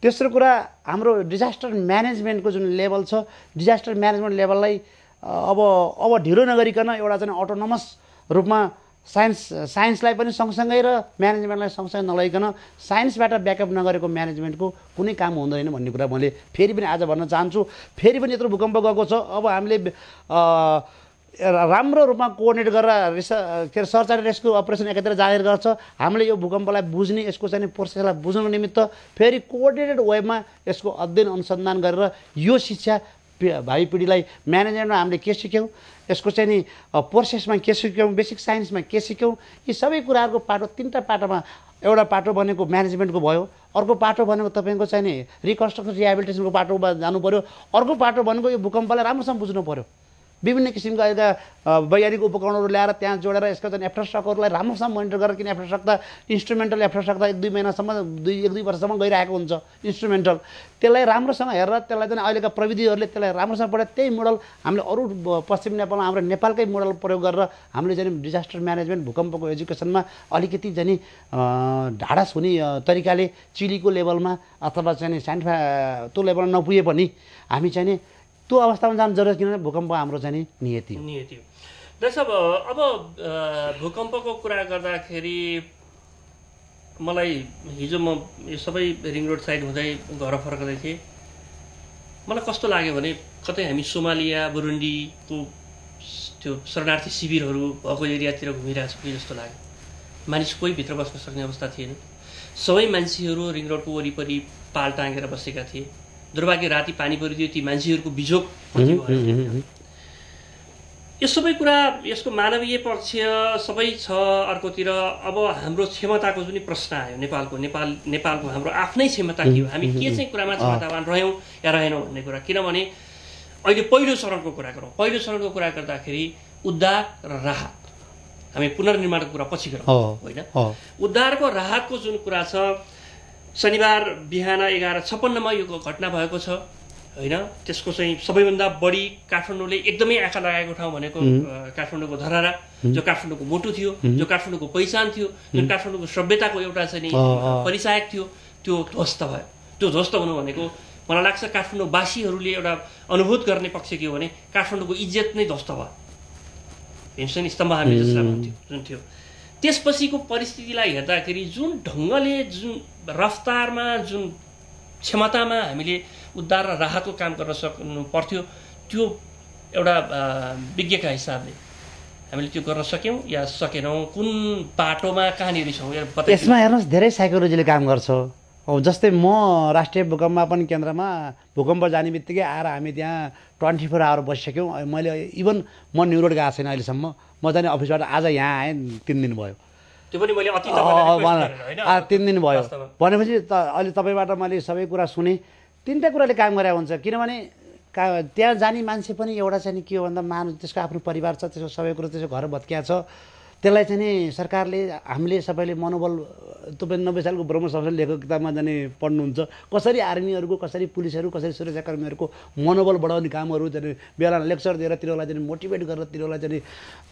तेस्रो कुरा हाम्रो डिजास्टर म्यानेजमेन्टको जुन लेभल छ डिजास्टर म्यानेजमेन्ट लेभललाई अब अब ढिलो नगरिकन एउटा चाहिँ अटोनोमस रूपमा साइन्स साइन्सलाई पनि सँगसँगै र म्यानेजमेन्टलाई सँगसँगै नलइकन साइन्सबाट ब्याकअप नगरेको म्यानेजमेन्टको कुनै काम हुँदैन भन्ने कुरा मैले फेरि पनि आज भन्न चाहन्छु। फेरि पनि यत्रो भूकम्प गएको छ। अब हामीले राम्रो रूपमा कोअर्डिनेट गरेर रिस के अरे सर्च एन्ड रेस्क्यु अपरेसन एकातिर जाहेर गर्छ। हामीले यो भूकम्पलाई बुझ्ने यसको चाहिँ प्रोसेसलाई बुझ्नुको निमित्त फेरि कोअर्डिनेटेड वेमा यसको अध्ययन अनुसन्धान गरेर यो शिक्षा भावी पिँढीलाई म्यानेजमेन्टमा हामीले के सिक्यौँ? यसको चाहिँ नि प्रोसेसमा के सिक्यौँ? बेसिक साइन्समा के सिक्यौँ? यी सबै कुराहरूको पाटो तिनवटा पाटोमा एउटा पाटो भनेको म्यानेजमेन्टको भयो। अर्को पाटो भनेको तपाईँको चाहिँ नि रिकन्स्ट्रक्सन रिहेबिलिटेसनको बाटोमा जानु पऱ्यो अर्को पाटो भनेको यो भूकम्पलाई राम्रोसँग बुझ्नु पऱ्यो विभिन्न किसिमका एउटा वैज्ञानिक उपकरणहरू ल्याएर त्यहाँ जोडेर यसको चाहिँ एफ्रास्ट्रक्चरलाई राम्रोसँग मोनिटर गरेर किन एफ्रास्ट्रक्चर इन्स्ट्रुमेन्टल एफ्रास्ट्रक्चर एक दुई महिनासम्म दुई एक दुई वर्षसम्म गइरहेको हुन्छ इन्स्ट्रुमेन्टल। त्यसलाई राम्रोसँग हेरेर त्यसलाई चाहिँ अहिलेका प्रविधिहरूले त्यसलाई राम्रोसँग पढाएर त्यही मोडल हामीले अरू पश्चिम नेपालमा हाम्रो नेपालकै मोडल प्रयोग गरेर हामीले चाहिँ डिजास्टर म्यानेजमेन्ट भूकम्पको एजुकेसनमा अलिकति चाहिँ ढाडस हुने तरिकाले चिलीको लेभलमा अथवा चाहिँ साइन्टिफा त्यो लेभलमा नपुगे पनि हामी चाहिँ त्यो अवस्थामा जानु जरुरत किनभने भूकम्प हाम्रो चाहिँ नियति नियति हो। डाक्टर अब भूकम्पको कुरा गर्दाखेरि मलाई हिजो म यो सबै रिङ रोड साइड हुँदै घर फर्कँदै थिएँ। मलाई कस्तो लाग्यो भने कतै हामी सोमालिया बुरुन्डीको त्यो शरणार्थी शिविरहरू भएको एरियातिर घुमिरहेको छ कि जस्तो लाग्यो। मानिस कोही भित्र बस्न सक्ने अवस्था थिएन। सबै मान्छेहरू रिङ रोडको वरिपरि पाल टाँगेर बसेका थिए। दुर्भाग्य राति पानी परिदियो ती मान्छेहरूको बिजोग यो सबै कुरा यसको मानवीय पक्ष सबै छ अर्कोतिर। अब हाम्रो क्षमताको जुन प्रश्न आयो नेपालको नेपाल नेपालको हाम्रो आफ्नै क्षमता के हो? हामी के चाहिँ कुरामा क्षमतावान रह्यौँ या रहेनौँ भन्ने कुरा? किनभने अहिले पहिलो चरणको कुरा गरौँ। पहिलो चरणको कुरा गर्दाखेरि उद्धार र राहत। हामी पुनर्निर्माणको कुरा पछि गरौँ होइन? उद्धारको राहतको जुन कुरा छ शनिबार बिहान एघार छप्पन्नमा यो घटना भएको छ होइन? त्यसको चाहिँ सबैभन्दा बढी काठमाडौँले एकदमै आँखा लगाएको ठाउँ भनेको काठमाडौँको धरारा जो काठमाडौँको मोटो थियो जो काठमाडौँको पहिचान थियो जुन काठमाडौँको सभ्यताको एउटा चाहिँ परिचायक थियो त्यो ध्वस्त भयो। त्यो ध्वस्त हुनु भनेको मलाई लाग्छ काठमाडौँवासीहरूले एउटा अनुभूत गर्ने पक्ष के हो भने काठमाडौँको इज्जत नै ध्वस्त भयो। हिंसन स्तम्भ हामी जसलाई हुन्थ्यो जुन थियो। त्यसपछिको परिस्थितिलाई हेर्दाखेरि जुन ढङ्गले जुन रफ्तारमा जुन क्षमतामा हामीले उद्धार र राहतको काम गर्न सक्नु पर्थ्यो त्यो एउटा विज्ञका हिसाबले हामीले त्यो गर्न सक्यौँ या सकेनौँ। कुन बाटोमा कहाँनिर छौँ यसमा हेर्नुहोस् धेरै साइकोलोजीले काम गर्छ। जस्तै म राष्ट्रिय भूकम्पमापन केन्द्रमा भूकम्प जाने बित्तिकै आएर हामी त्यहाँ ट्वेन्टी फोर आवर बसिसक्यौँ। मैले इभन म न्युरोड गएको छैन अहिलेसम्म। म जाने अफिसबाट आज यहाँ आएँ तिन दिन भयो। त्यो पनि मैले तिन दिन भयो। भनेपछि त अहिले तपाईँबाट मैले सबै कुरा सुने। तिनवटा कुराले काम गरे हुन्छ किनभने का त्यहाँ जाने मान्छे पनि एउटा चाहिँ के हो भन्दा मान त्यसको आफ्नो परिवार छ त्यसको सबै कुरो त्यसको घर भत्किया छ। त्यसलाई चाहिँ नि सरकारले हामीले सबैले मनोबल तपाईँ नब्बे सालको ब्रह्म संस्थान लेखेको किताबमा जाने पढ्नुहुन्छ। कसरी आर्मीहरूको कसरी पुलिसहरू कसरी सुरक्षाकर्मीहरूको मनोबल बढाउने कामहरू चाहिँ बेला लेक्चर दिएर तिनीहरूलाई चाहिँ मोटिभेट गरेर तिनीहरूलाई चाहिँ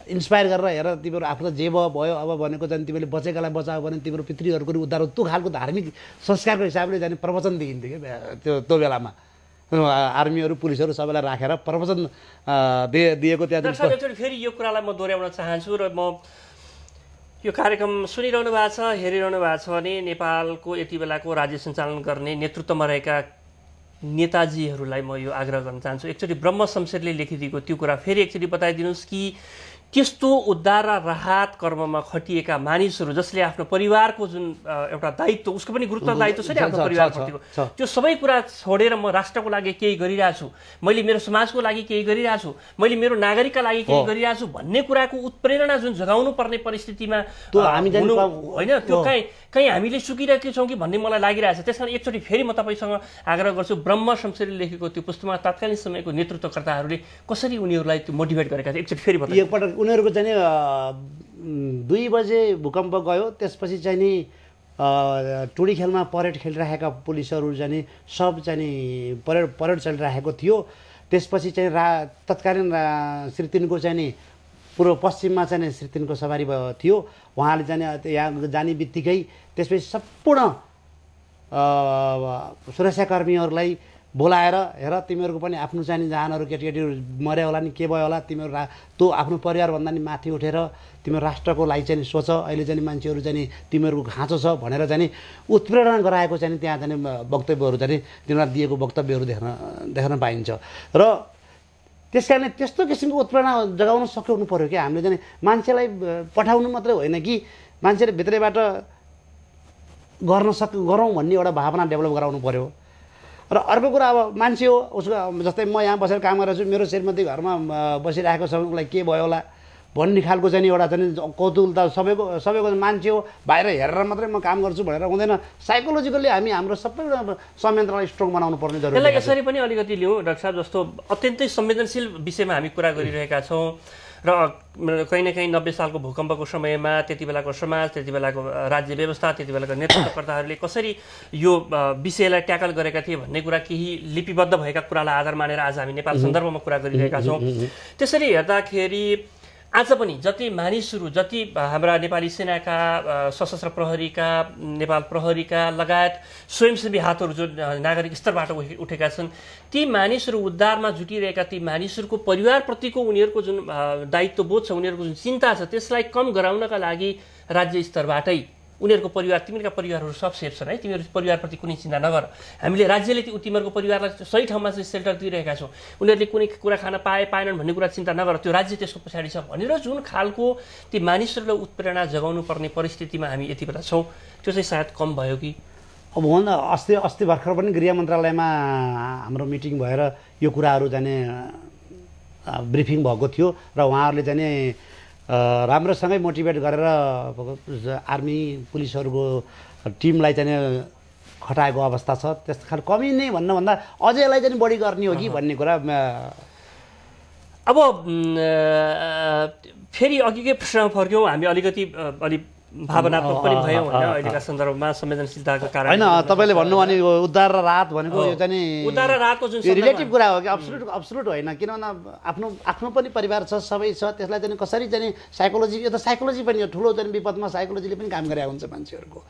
इन्सपायर गरेर हेर तिमीहरू आफ्नो जे भयो अब भनेको चाहिँ तिमीले बचेकालाई बचायो भने तिम्रो पितृहरूको उद्धार त्यो खालको धार्मिक संस्कारको हिसाबले जाने प्रवचन दिइन्थ्यो क्या त्यो त्यो बेलामा। आर्मीहरू पुलिसहरू सबैलाई राखेर प्रवचन दिएको त्यहाँ फेरि यो कुरालाई म दोहोऱ्याउन चाहन्छु र म यो कार्यक्रम सुनिरहनु भएको छ हेरिरहनु भएको छ भने नेपालको यति बेलाको राज्य सञ्चालन गर्ने नेतृत्वमा रहेका नेताजीहरूलाई म यो आग्रह गर्न चाहन्छु। एकचोटि ब्रह्म शमशेरले लेखिदिएको त्यो कुरा फेरि एकचोटि बताइदिनुहोस् कि त्यस्तो उद्धार र राहत कर्ममा खटिएका मानिसहरू जसले आफ्नो परिवारको जुन एउटा दायित्व उसको पनि गुरुत्व दायित्व छ नि आफ्नो परिवारप्रतिको त्यो सबै कुरा छोडेर म राष्ट्रको लागि केही गरिरहेको छु। मैले मेरो समाजको लागि केही गरिरहेको छु। मैले मेरो नागरिकका लागि केही गरिरहेको छु भन्ने कुराको उत्प्रेरणा जुन जगाउनु पर्ने परिस्थितिमा होइन त्यो कहीँ कहीँ हामीले सुकिरहेको छौँ कि भन्ने मलाई लागिरहेको छ त्यस कारण एकचोटि फेरि म तपाईँसँग आग्रह गर्छु ब्रह्म शमशेरले लेखेको त्यो पुस्तकमा तात्कालीन समयको नेतृत्वकर्ताहरूले कसरी उनीहरूलाई त्यो मोटिभेट गरेका थिए एकचोटि फेरि एकपल्ट उनीहरूको चाहिँ दुई बजे भूकम्प गयो त्यसपछि चाहिँ नि टुडी खेलमा परेड खेलिरहेका पुलिसहरू चाहिँ नि सब चाहिँ नि परेड परेड चलिरहेको थियो। त्यसपछि चाहिँ रा तत्कालीन श्री तिनको चाहिँ नि पूर्व पश्चिममा चाहिँ श्री तिनको सवारी भयो थियो। उहाँले चाहिँ यहाँ जाने बित्तिकै त्यसपछि सम्पूर्ण सुरक्षाकर्मीहरूलाई बोलाएर हेर तिमीहरूको पनि आफ्नो चाहिँ जहानहरू केटीकेटीहरू मर्यो होला नि के भयो होला तिमीहरू रा तँ आफ्नो परिवारभन्दा नि माथि उठेर तिम्रो राष्ट्रको लागि चाहिँ सोच अहिले चाहिँ मान्छेहरू चाहिँ तिमीहरूको खाँचो छ भनेर चाहिँ उत्प्रेरणा गराएको चाहिँ त्यहाँ चाहिँ वक्तव्यहरू चाहिँ तिनीहरूलाई दिएको वक्तव्यहरू देख्न देख्न पाइन्छ। र त्यस कारणले त्यस्तो किसिमको उत्प्रेरणा जगाउन सक्नु पऱ्यो कि हामीले चाहिँ मान्छेलाई पठाउनु मात्रै होइन कि मान्छेले भित्रैबाट गर्न सक गरौँ भन्ने एउटा भावना डेभलप गराउनु पऱ्यो र अर्को कुरा अब मान्छे हो उसको जस्तै म यहाँ बसेर काम गरेर मेरो श्रीमती घरमा बसिरहेको छ उसलाई के भयो होला? भन्ने खालको चाहिँ एउटा चाहिँ कौतुलता सबैको सबैको मान्छे हो। बाहिर हेरेर मात्रै म काम गर्छु भनेर हुँदैन। साइकोलोजिकल्ली हामी हाम्रो सबै संयन्त्रलाई स्ट्रङ बनाउनु पर्ने जरुरी यसलाई यसरी पनि अलिकति लिउँ डाक्टर साहब जस्तो अत्यन्तै संवेदनशील विषयमा हामी कुरा गरिरहेका छौँ। र कहीँ न कहीँ नब्बे सालको भूकम्पको समयमा त्यति बेलाको समाज त्यति बेलाको राज्य व्यवस्था त्यति बेलाको नेतृत्वकर्ताहरूले कसरी यो विषयलाई ट्याकल गरेका थिए भन्ने कुरा केही लिपिबद्ध भएका कुरालाई आधार मानेर आज हामी नेपाल सन्दर्भमा कुरा गरिरहेका छौँ। त्यसरी हेर्दाखेरि आज पनि जति मानिसहरू जति हाम्रा नेपाली सेनाका सशस्त्र प्रहरीका नेपाल प्रहरीका लगायत स्वयंसेवी हातहरू जो नागरिक स्तरबाट उठेका छन् ती मानिसहरू उद्धारमा जुटिरहेका ती मानिसहरूको परिवारप्रतिको उनीहरूको जुन दायित्वबोध छ उनीहरूको जुन चिन्ता छ त्यसलाई कम गराउनका लागि राज्य स्तरबाटै उनीहरूको परिवार तिमीहरूका परिवारहरू सब सेफ छन् है। तिमीहरू परिवारप्रति कुनै चिन्ता नगर। हामीले राज्यले तिमीहरूको परिवारलाई सही ठाउँमा चाहिँ सेल्टर दिइरहेका छौँ। उनीहरूले कुनै कुरा खान पाए पाएनन् भन्ने कुरा चिन्ता नगर। त्यो राज्य त्यसको पछाडि छ भनेर जुन खालको ती मानिसहरूलाई उत्प्रेरणा जगाउनु पर्ने परिस्थितिमा हामी यति बेला छौँ त्यो चाहिँ सायद कम भयो कि? अब हुन अस्ति अस्ति भर्खर पनि गृह मन्त्रालयमा हाम्रो मिटिङ भएर यो कुराहरू जाने ब्रिफिङ भएको थियो र उहाँहरूले चाहिँ राम्रोसँगै मोटिभेट गरेर आर्मी पुलिसहरूको टिमलाई चाहिँ खटाएको अवस्था छ। त्यस खाल कमी नै भन्नुभन्दा अझै यसलाई चाहिँ बढी गर्ने हो कि भन्ने कुरा अब फेरि अघिकै प्रश्नमा फर्क्यौँ। हामी अलिकति अलिक भावनात्मक पनि भयो होइन अहिलेका सन्दर्भमा संवेदनशीलताको कारण होइन तपाईँले भन्नु भने उद्धार र राहत भनेको यो चाहिँ उद्धार र राहतको जुन रिलेटिभ कुरा हो कि अब्सुलुट अब्सुलुट होइन किन भन्दा आफ्नो आफ्नो पनि परिवार छ सबै छ त्यसलाई चाहिँ कसरी चाहिँ साइकोलोजी यो त साइकोलोजी पनि हो ठुलो चाहिँ विपदमा साइकोलोजीले पनि काम गरे हुन्छ मान्छेहरूको।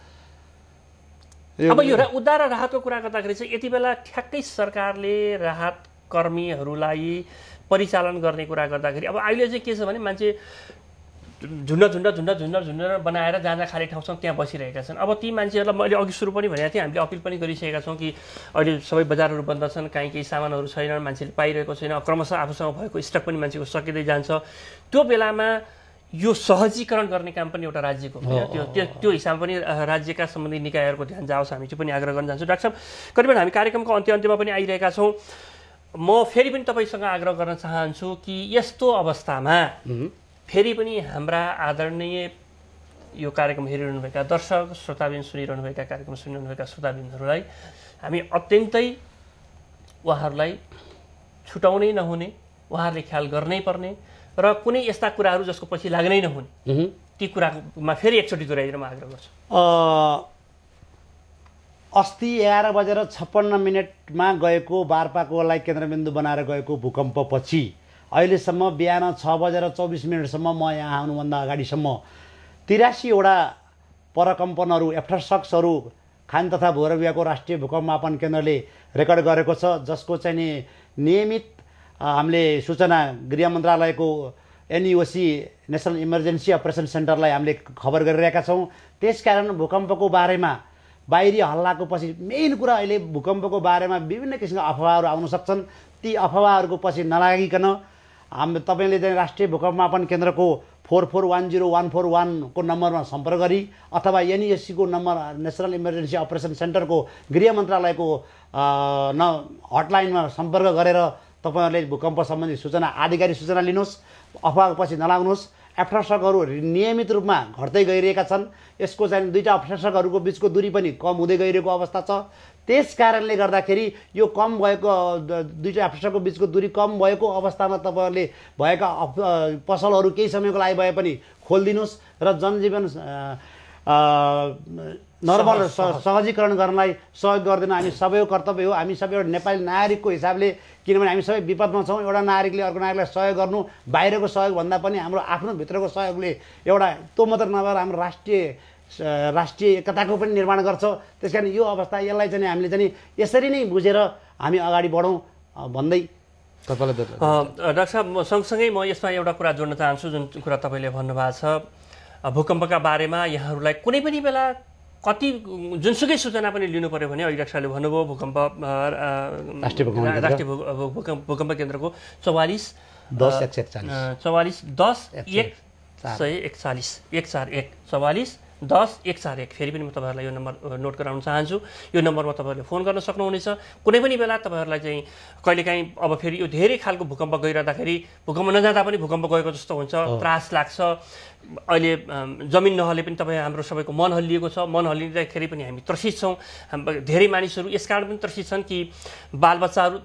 अब यो उद्धार र राहतको कुरा गर्दाखेरि चाहिँ यति बेला ठ्याक्कै सरकारले राहत कर्मीहरूलाई परिचालन गर्ने कुरा गर्दाखेरि अब अहिले चाहिँ के छ भने मान्छे झुन्ड झुन्ड झुन्ड झुन्ड झुन्ड बनाएर जहाँ जहाँ खाली ठाउँ छौँ त्यहाँ बसिरहेका छन्। अब ती मान्छेहरूलाई मैले अघि सुरु पनि भनेको थिएँ हामीले अपिल पनि गरिसकेका छौँ कि अहिले सबै बजारहरू बन्द छन् काहीँ केही सामानहरू छैनन् मान्छेले पाइरहेको छैन क्रमशः आफूसँग भएको स्टक पनि मान्छेको सकिँदै जान्छ। त्यो बेलामा यो सहजीकरण गर्ने काम पनि एउटा राज्यको त्यो त्यो त्यो हिसाबमा पनि राज्यका सम्बन्धित निकायहरूको ध्यान जाओस् हामी चाहिँ पनि आग्रह गर्न जान्छौँ। डाक्टर साहब कतिपय हामी कार्यक्रमको अन्त्य अन्त्यमा पनि आइरहेका छौँ। म फेरि पनि तपाईँसँग आग्रह गर्न चाहन्छु कि यस्तो अवस्थामा फेरि पनि हाम्रा आदरणीय यो कार्यक्रम हेरिरहनुभएका दर्शक श्रोताबिन सुनिरहनुभएका कार्यक्रम सुनिरहनुभएका श्रोताबिनहरूलाई हामी अत्यन्तै उहाँहरूलाई छुटाउनै नहुने उहाँहरूले ख्याल गर्नै पर्ने र कुनै यस्ता कुराहरू जसको पछि लाग्नै नहुने ती कुरामा फेरि एकचोटि दोहोऱ्याइदिन म आग्रह गर्छु। अस्ति एघार बजेर छप्पन्न मिनटमा गएको बारपाकोलाई केन्द्रबिन्दु बनाएर गएको भूकम्पपछि अहिलेसम्म बिहान छ बजेर चौबिस मिनटसम्म म यहाँ आउनुभन्दा अगाडिसम्म तिरासीवटा परकम्पनहरू एफ्टरसक्सहरू खान तथा भूरवियाको राष्ट्रिय भूकम्प मापन केन्द्रले रेकर्ड गरेको छ जसको चाहिँ नि नियमित हामीले सूचना गृह मन्त्रालयको एनइओसी नेसनल इमर्जेन्सी अपरेसन सेन्टरलाई हामीले खबर गरिरहेका छौँ। त्यसकारण भूकम्पको बारेमा बाहिरी हल्लाको पछि मेन कुरा अहिले भूकम्पको बारेमा विभिन्न किसिमका अफवाहहरू आउन सक्छन्। ती अफवाहहरूको पछि नलागिकन हाम तपाईँले चाहिँ राष्ट्रिय भूकम्प मापन केन्द्रको four four one zero one four वानको नम्बरमा सम्पर्क गरी अथवा एनइएससीको नम्बर नेसनल इमर्जेन्सी अपरेसन सेन्टरको गृह मन्त्रालयको न हटलाइनमा सम्पर्क गरेर तपाईँहरूले भूकम्प सम्बन्धी सूचना आधिकारिक सूचना लिनुहोस् पछि नलाग्नुहोस्। एफ्टरसकहरू नियमित रूपमा घट्दै गइरहेका छन्। यसको चाहिँ दुईवटा एफ्टरसकहरूको बिचको दूरी पनि कम हुँदै गइरहेको अवस्था छ। त्यस कारणले गर्दाखेरि यो कम भएको दुईवटा एफ्टरसकको बिचको दूरी कम भएको अवस्थामा तपाईँहरूले भएका पसलहरू केही समयको लागि भए पनि खोलिदिनुहोस् र जनजीवन नर्मल सहजीकरण गर्नलाई सहयोग गरिदिनु। हामी सबैको कर्तव्य हो। हामी सबै एउटा नेपाली नागरिकको हिसाबले किनभने हामी सबै विपदमा छौँ। एउटा नागरिकले अर्को नागरिकलाई सहयोग गर्नु बाहिरको सहयोगभन्दा पनि हाम्रो आफ्नो भित्रको सहयोगले एउटा त्यो मात्र नभएर हाम्रो राष्ट्रिय राष्ट्रिय एकताको पनि निर्माण गर्छ। त्यस कारण यो अवस्था यसलाई चाहिँ हामीले चाहिँ यसरी नै बुझेर हामी अगाडि बढौँ भन्दै डाक्टर साहब म सँगसँगै म यसमा एउटा कुरा जोड्न चाहन्छु जुन कुरा तपाईँले भन्नुभएको छ। भूकम्पका बारेमा यहाँहरूलाई कुनै पनि बेला कति जुनसुकै सूचना पनि लिनु पऱ्यो भने अहिले डाक्टर साहबले भन्नुभयो भूकम्प राष्ट्रिय भूकम्प भूकम्प केन्द्रको चौवालिस दस एक सय चौवालिस दस एक। सय एकचालिस एक चार एक चौवालिस दस एक चार एक। फेरि पनि म तपाईँहरूलाई यो नम्बर नोट गराउन चाहन्छु। यो नम्बरमा तपाईँहरूले फोन गर्न सक्नुहुनेछ। कुनै पनि बेला तपाईँहरूलाई चाहिँ कहिलेकाहीँ अब फेरि यो धेरै खालको भूकम्प गइरहँदाखेरि भूकम्प नजाँदा पनि भूकम्प गएको जस्तो हुन्छ। त्रास लाग्छ। अहिले जमिन नहले पनि तपाईँ हाम्रो सबैको मन हल्लिएको छ। मन हल्लिँदाखेरि पनि हामी त्रसित छौँ। धेरै मानिसहरू यस कारण पनि त्रसित छन् कि बालबच्चाहरू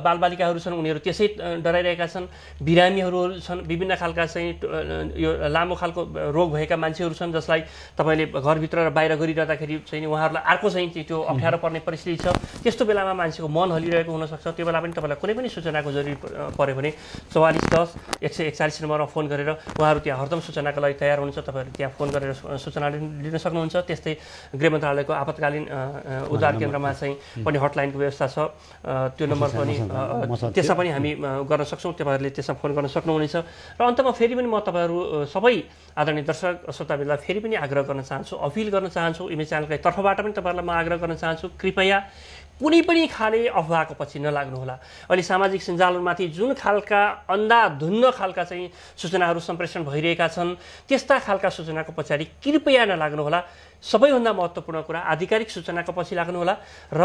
बालबालिकाहरू छन् उनीहरू त्यसै डराइरहेका छन्। बिरामीहरू छन् विभिन्न खालका चाहिँ यो लामो खालको रोग भएका मान्छेहरू छन् जसलाई तपाईँले घरभित्र र बाहिर गरिरहँदाखेरि चाहिँ उहाँहरूलाई अर्को चाहिँ त्यो अप्ठ्यारो पर्ने परिस्थिति छ। त्यस्तो बेलामा मान्छेको मन हल्लिरहेको हुनसक्छ। त्यो बेला पनि तपाईँलाई कुनै पनि सूचनाको जरुरी पऱ्यो भने चौवालिस दस एक सय एकचालिस नम्बरमा फोन गरेर उहाँहरू त्यहाँ हरदम सूचनाको लागि तयार हुनुहुन्छ? तपाईँहरू त्यहाँ फोन गरेर सूचना लिन सक्नुहुन्छ? त्यस्तै गृह मन्त्रालयको आपतकालीन उद्धार केन्द्रमा चाहिँ पनि हटलाइनको व्यवस्था छ। त्यो नम्बर पनि त्यसमा पनि हामी गर्न सक्छौँ। तपाईँहरूले त्यसमा फोन गर्न सक्नुहुनेछ। र अन्तमा फेरि पनि म तपाईँहरू सबै आदरणीय दर्शक श्रोताबिरलाई फेरि पनि आग्रह गर्न चाहन्छु अपिल गर्न चाहन्छु। इमेज च्यानलकै तर्फबाट पनि तपाईँहरूलाई म आग्रह गर्न चाहन्छु। कृपया कुनै पनि खाले अफवाहको पछि नलाग्नुहोला। अहिले सामाजिक सञ्जालमाथि जुन खालका अन्धाधुन्न खालका चाहिँ सूचनाहरू सम्प्रेषण भइरहेका छन् त्यस्ता खालका सूचनाको पछाडि कृपया नलाग्नुहोला। सबैभन्दा महत्त्वपूर्ण कुरा आधिकारिक सूचनाको पछि लाग्नुहोला र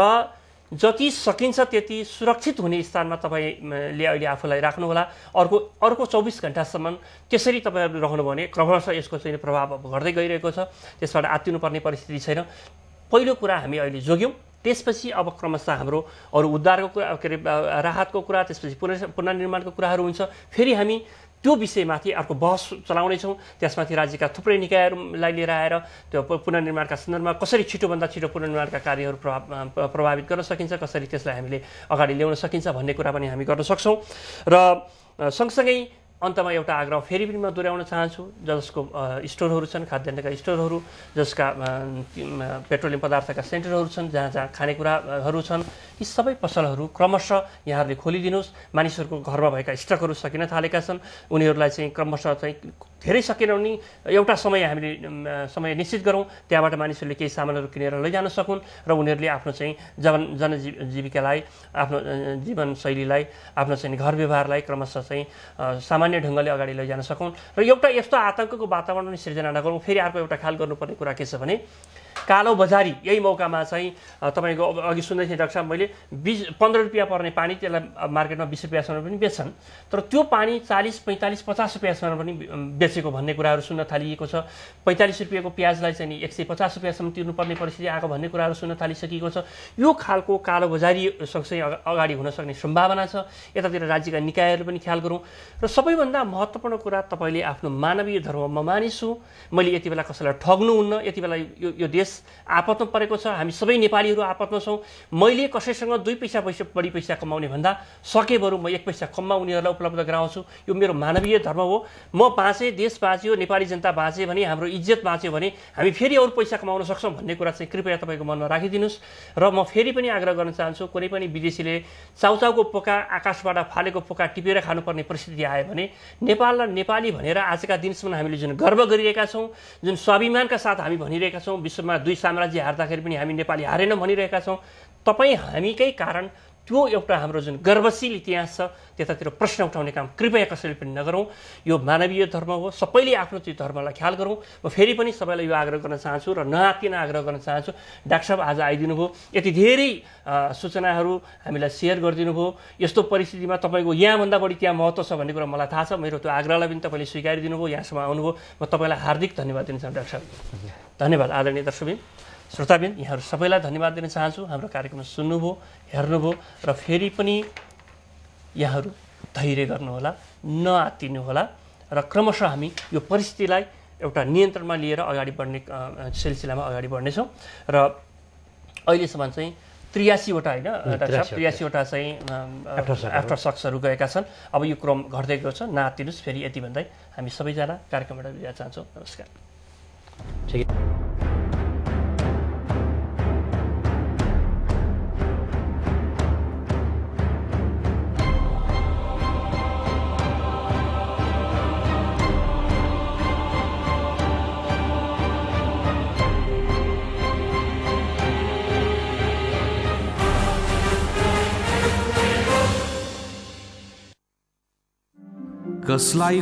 जति सकिन्छ त्यति सुरक्षित हुने स्थानमा तपाईँले अहिले आफूलाई राख्नुहोला। अर्को अर्को चौबिस घन्टासम्म त्यसरी तपाईँहरू रहनुभयो भने क्रमशः यसको चाहिँ प्रभाव घट्दै गइरहेको छ। त्यसबाट आत्तिनुपर्ने परिस्थिति छैन। पहिलो कुरा हामी अहिले जोग्यौँ। त्यसपछि अब क्रमशः हाम्रो अरू उद्धारको कुरा के अरे राहतको कुरा त्यसपछि पुनः पुनर्निर्माणको कुराहरू हुन्छ। फेरि हामी त्यो विषयमाथि अर्को बहस चलाउनेछौँ। त्यसमाथि राज्यका थुप्रै निकायहरूलाई लिएर आएर त्यो पुनर्निर्माणका सन्दर्भमा कसरी छिटोभन्दा छिटो पुनर्निर्माणका कार्यहरू प्रभाव प्रभावित गर्न सकिन्छ कसरी त्यसलाई हामीले अगाडि ल्याउन सकिन्छ भन्ने कुरा पनि हामी गर्न सक्छौँ। र सँगसँगै अन्तमा एउटा आग्रह फेरि पनि म दोहोऱ्याउन चाहन्छु जसको स्टोरहरू छन् खाद्यान्नका स्टोरहरू जसका पेट्रोलियम पदार्थका सेन्टरहरू छन् जहाँ जहाँ खानेकुराहरू छन् यी सबै पसलहरू क्रमशः यहाँहरूले खोलिदिनुहोस्। मानिसहरूको घरमा भएका स्टकहरू सकिन थालेका छन्। उनीहरूलाई चाहिँ क्रमशः चाहिँ धेरै सकेन भने एउटा समय हामीले समय निश्चित गरौँ। त्यहाँबाट मानिसहरूले केही सामानहरू किनेर लैजान सकुन् र उनीहरूले आफ्नो चाहिँ जन जनजी जीविकालाई आफ्नो जीवनशैलीलाई आफ्नो चाहिँ घर व्यवहारलाई क्रमशः चाहिँ सामान्य ढङ्गले अगाडि लैजान सकुन्। र एउटा यस्तो आतङ्कको वातावरण सिर्जना नगरौँ फेरि अर्को एउटा ख्याल गर्नुपर्ने कुरा के छ भने कालो बजारी यही मौकामा चाहिँ तपाईँको अघि सुन्दै थिएँ डाक्टर साहब मैले बिस पन्ध्र रुपियाँ पर्ने पानी त्यसलाई मार्केटमा बिस रुपियाँसम्म पनि बेच्छन्। तर त्यो पानी चालिस पैँतालिस पचास रुपियाँसम्म पनि बेचेको भन्ने कुराहरू सुन्न थालिएको छ। पैँतालिस रुपियाँको प्याजलाई चाहिँ एक सय पचास रुपियाँसम्म तिर्नुपर्ने परिस्थिति आएको भन्ने कुराहरू सुन्न थालिसकेको छ। यो खालको कालो बजारी सँगसँगै अगा- अगाडि हुन सक्ने सम्भावना छ। यतातिर राज्यका निकायहरू पनि ख्याल गरौँ। र सबैभन्दा महत्त्वपूर्ण कुरा तपाईँले आफ्नो मानवीय धर्ममा मानिसु। मैले यति बेला कसैलाई ठग्नुहुन्न यति बेला यो यो देश आपतमा परेको छ हामी सबै नेपालीहरू आपतमा छौँ। मैले कसैसँग दुई पैसा पैसा बढी पैसा कमाउने भन्दा सके बरु म एक पैसा कममा उनीहरूलाई उपलब्ध गराउँछु। यो मेरो मानवीय धर्म हो। म बाँचेँ देश बाँच्यो नेपाली जनता बाँचे भने हाम्रो इज्जत बाँच्यो भने हामी फेरि अरू पैसा कमाउन सक्छौँ भन्ने कुरा चाहिँ कृपया तपाईँको मनमा राखिदिनुहोस्। र म फेरि पनि आग्रह गर्न चाहन्छु कुनै पनि विदेशीले चाउचाउको पोका आकाशबाट फालेको पोका टिपेर खानुपर्ने परिस्थिति आयो भने नेपाल र नेपाली भनेर आजका दिनसम्म हामीले जुन गर्व गरिरहेका छौँ जुन स्वाभिमानका साथ हामी भनिरहेका छौँ विश्वमा दुई साम्राज्य हार्दाखेरि पनि हामी नेपाली हारेनौँ भनिरहेका छौँ। तपाईँ हामीकै कारण त्यो एउटा हाम्रो जुन गर्वशील इतिहास छ त्यतातिर प्रश्न उठाउने काम कृपया कसैले पनि नगरौँ। यो मानवीय धर्म हो सबैले आफ्नो त्यो धर्मलाई ख्याल गरौँ। म फेरि पनि सबैलाई यो आग्रह गर्न चाहन्छु र नआत्तिन आग्रह गर्न चाहन्छु। डाक्टर साहब आज आइदिनु भयो यति धेरै सूचनाहरू हामीलाई सेयर गरिदिनु भयो यस्तो परिस्थितिमा तपाईँको यहाँभन्दा बढी त्यहाँ महत्त्व छ भन्ने कुरा मलाई थाहा छ। मेरो त्यो आग्रहलाई पनि तपाईँले स्वीकारिदिनु भयो यहाँसम्म आउनुभयो। म तपाईँलाई हार्दिक धन्यवाद दिन चाहन्छु डाक्टर साहब। धन्यवाद आदरणीय दर्शकबिन। श्रोताबिन यहाँहरू सबैलाई धन्यवाद दिन चाहन्छु। हाम्रो कार्यक्रम सुन्नुभयो हेर्नुभयो र फेरि पनि यहाँहरू धैर्य गर्नुहोला नआत्तिनुहोला र क्रमशः हामी यो परिस्थितिलाई एउटा नियन्त्रणमा लिएर अगाडि बढ्ने सिलसिलामा अगाडि बढ्नेछौँ। र अहिलेसम्म चाहिँ त्रियासीवटा होइन त्रियासीवटा चाहिँ आफ्टर सक्सहरू गएका छन्। अब यो क्रम घट्दै गएको छ नआत्तिनुहोस् फेरि यति भन्दै हामी सबैजना कार्यक्रमबाट बिदा चाहन्छौँ। नमस्कार। ठिकै। कसलाई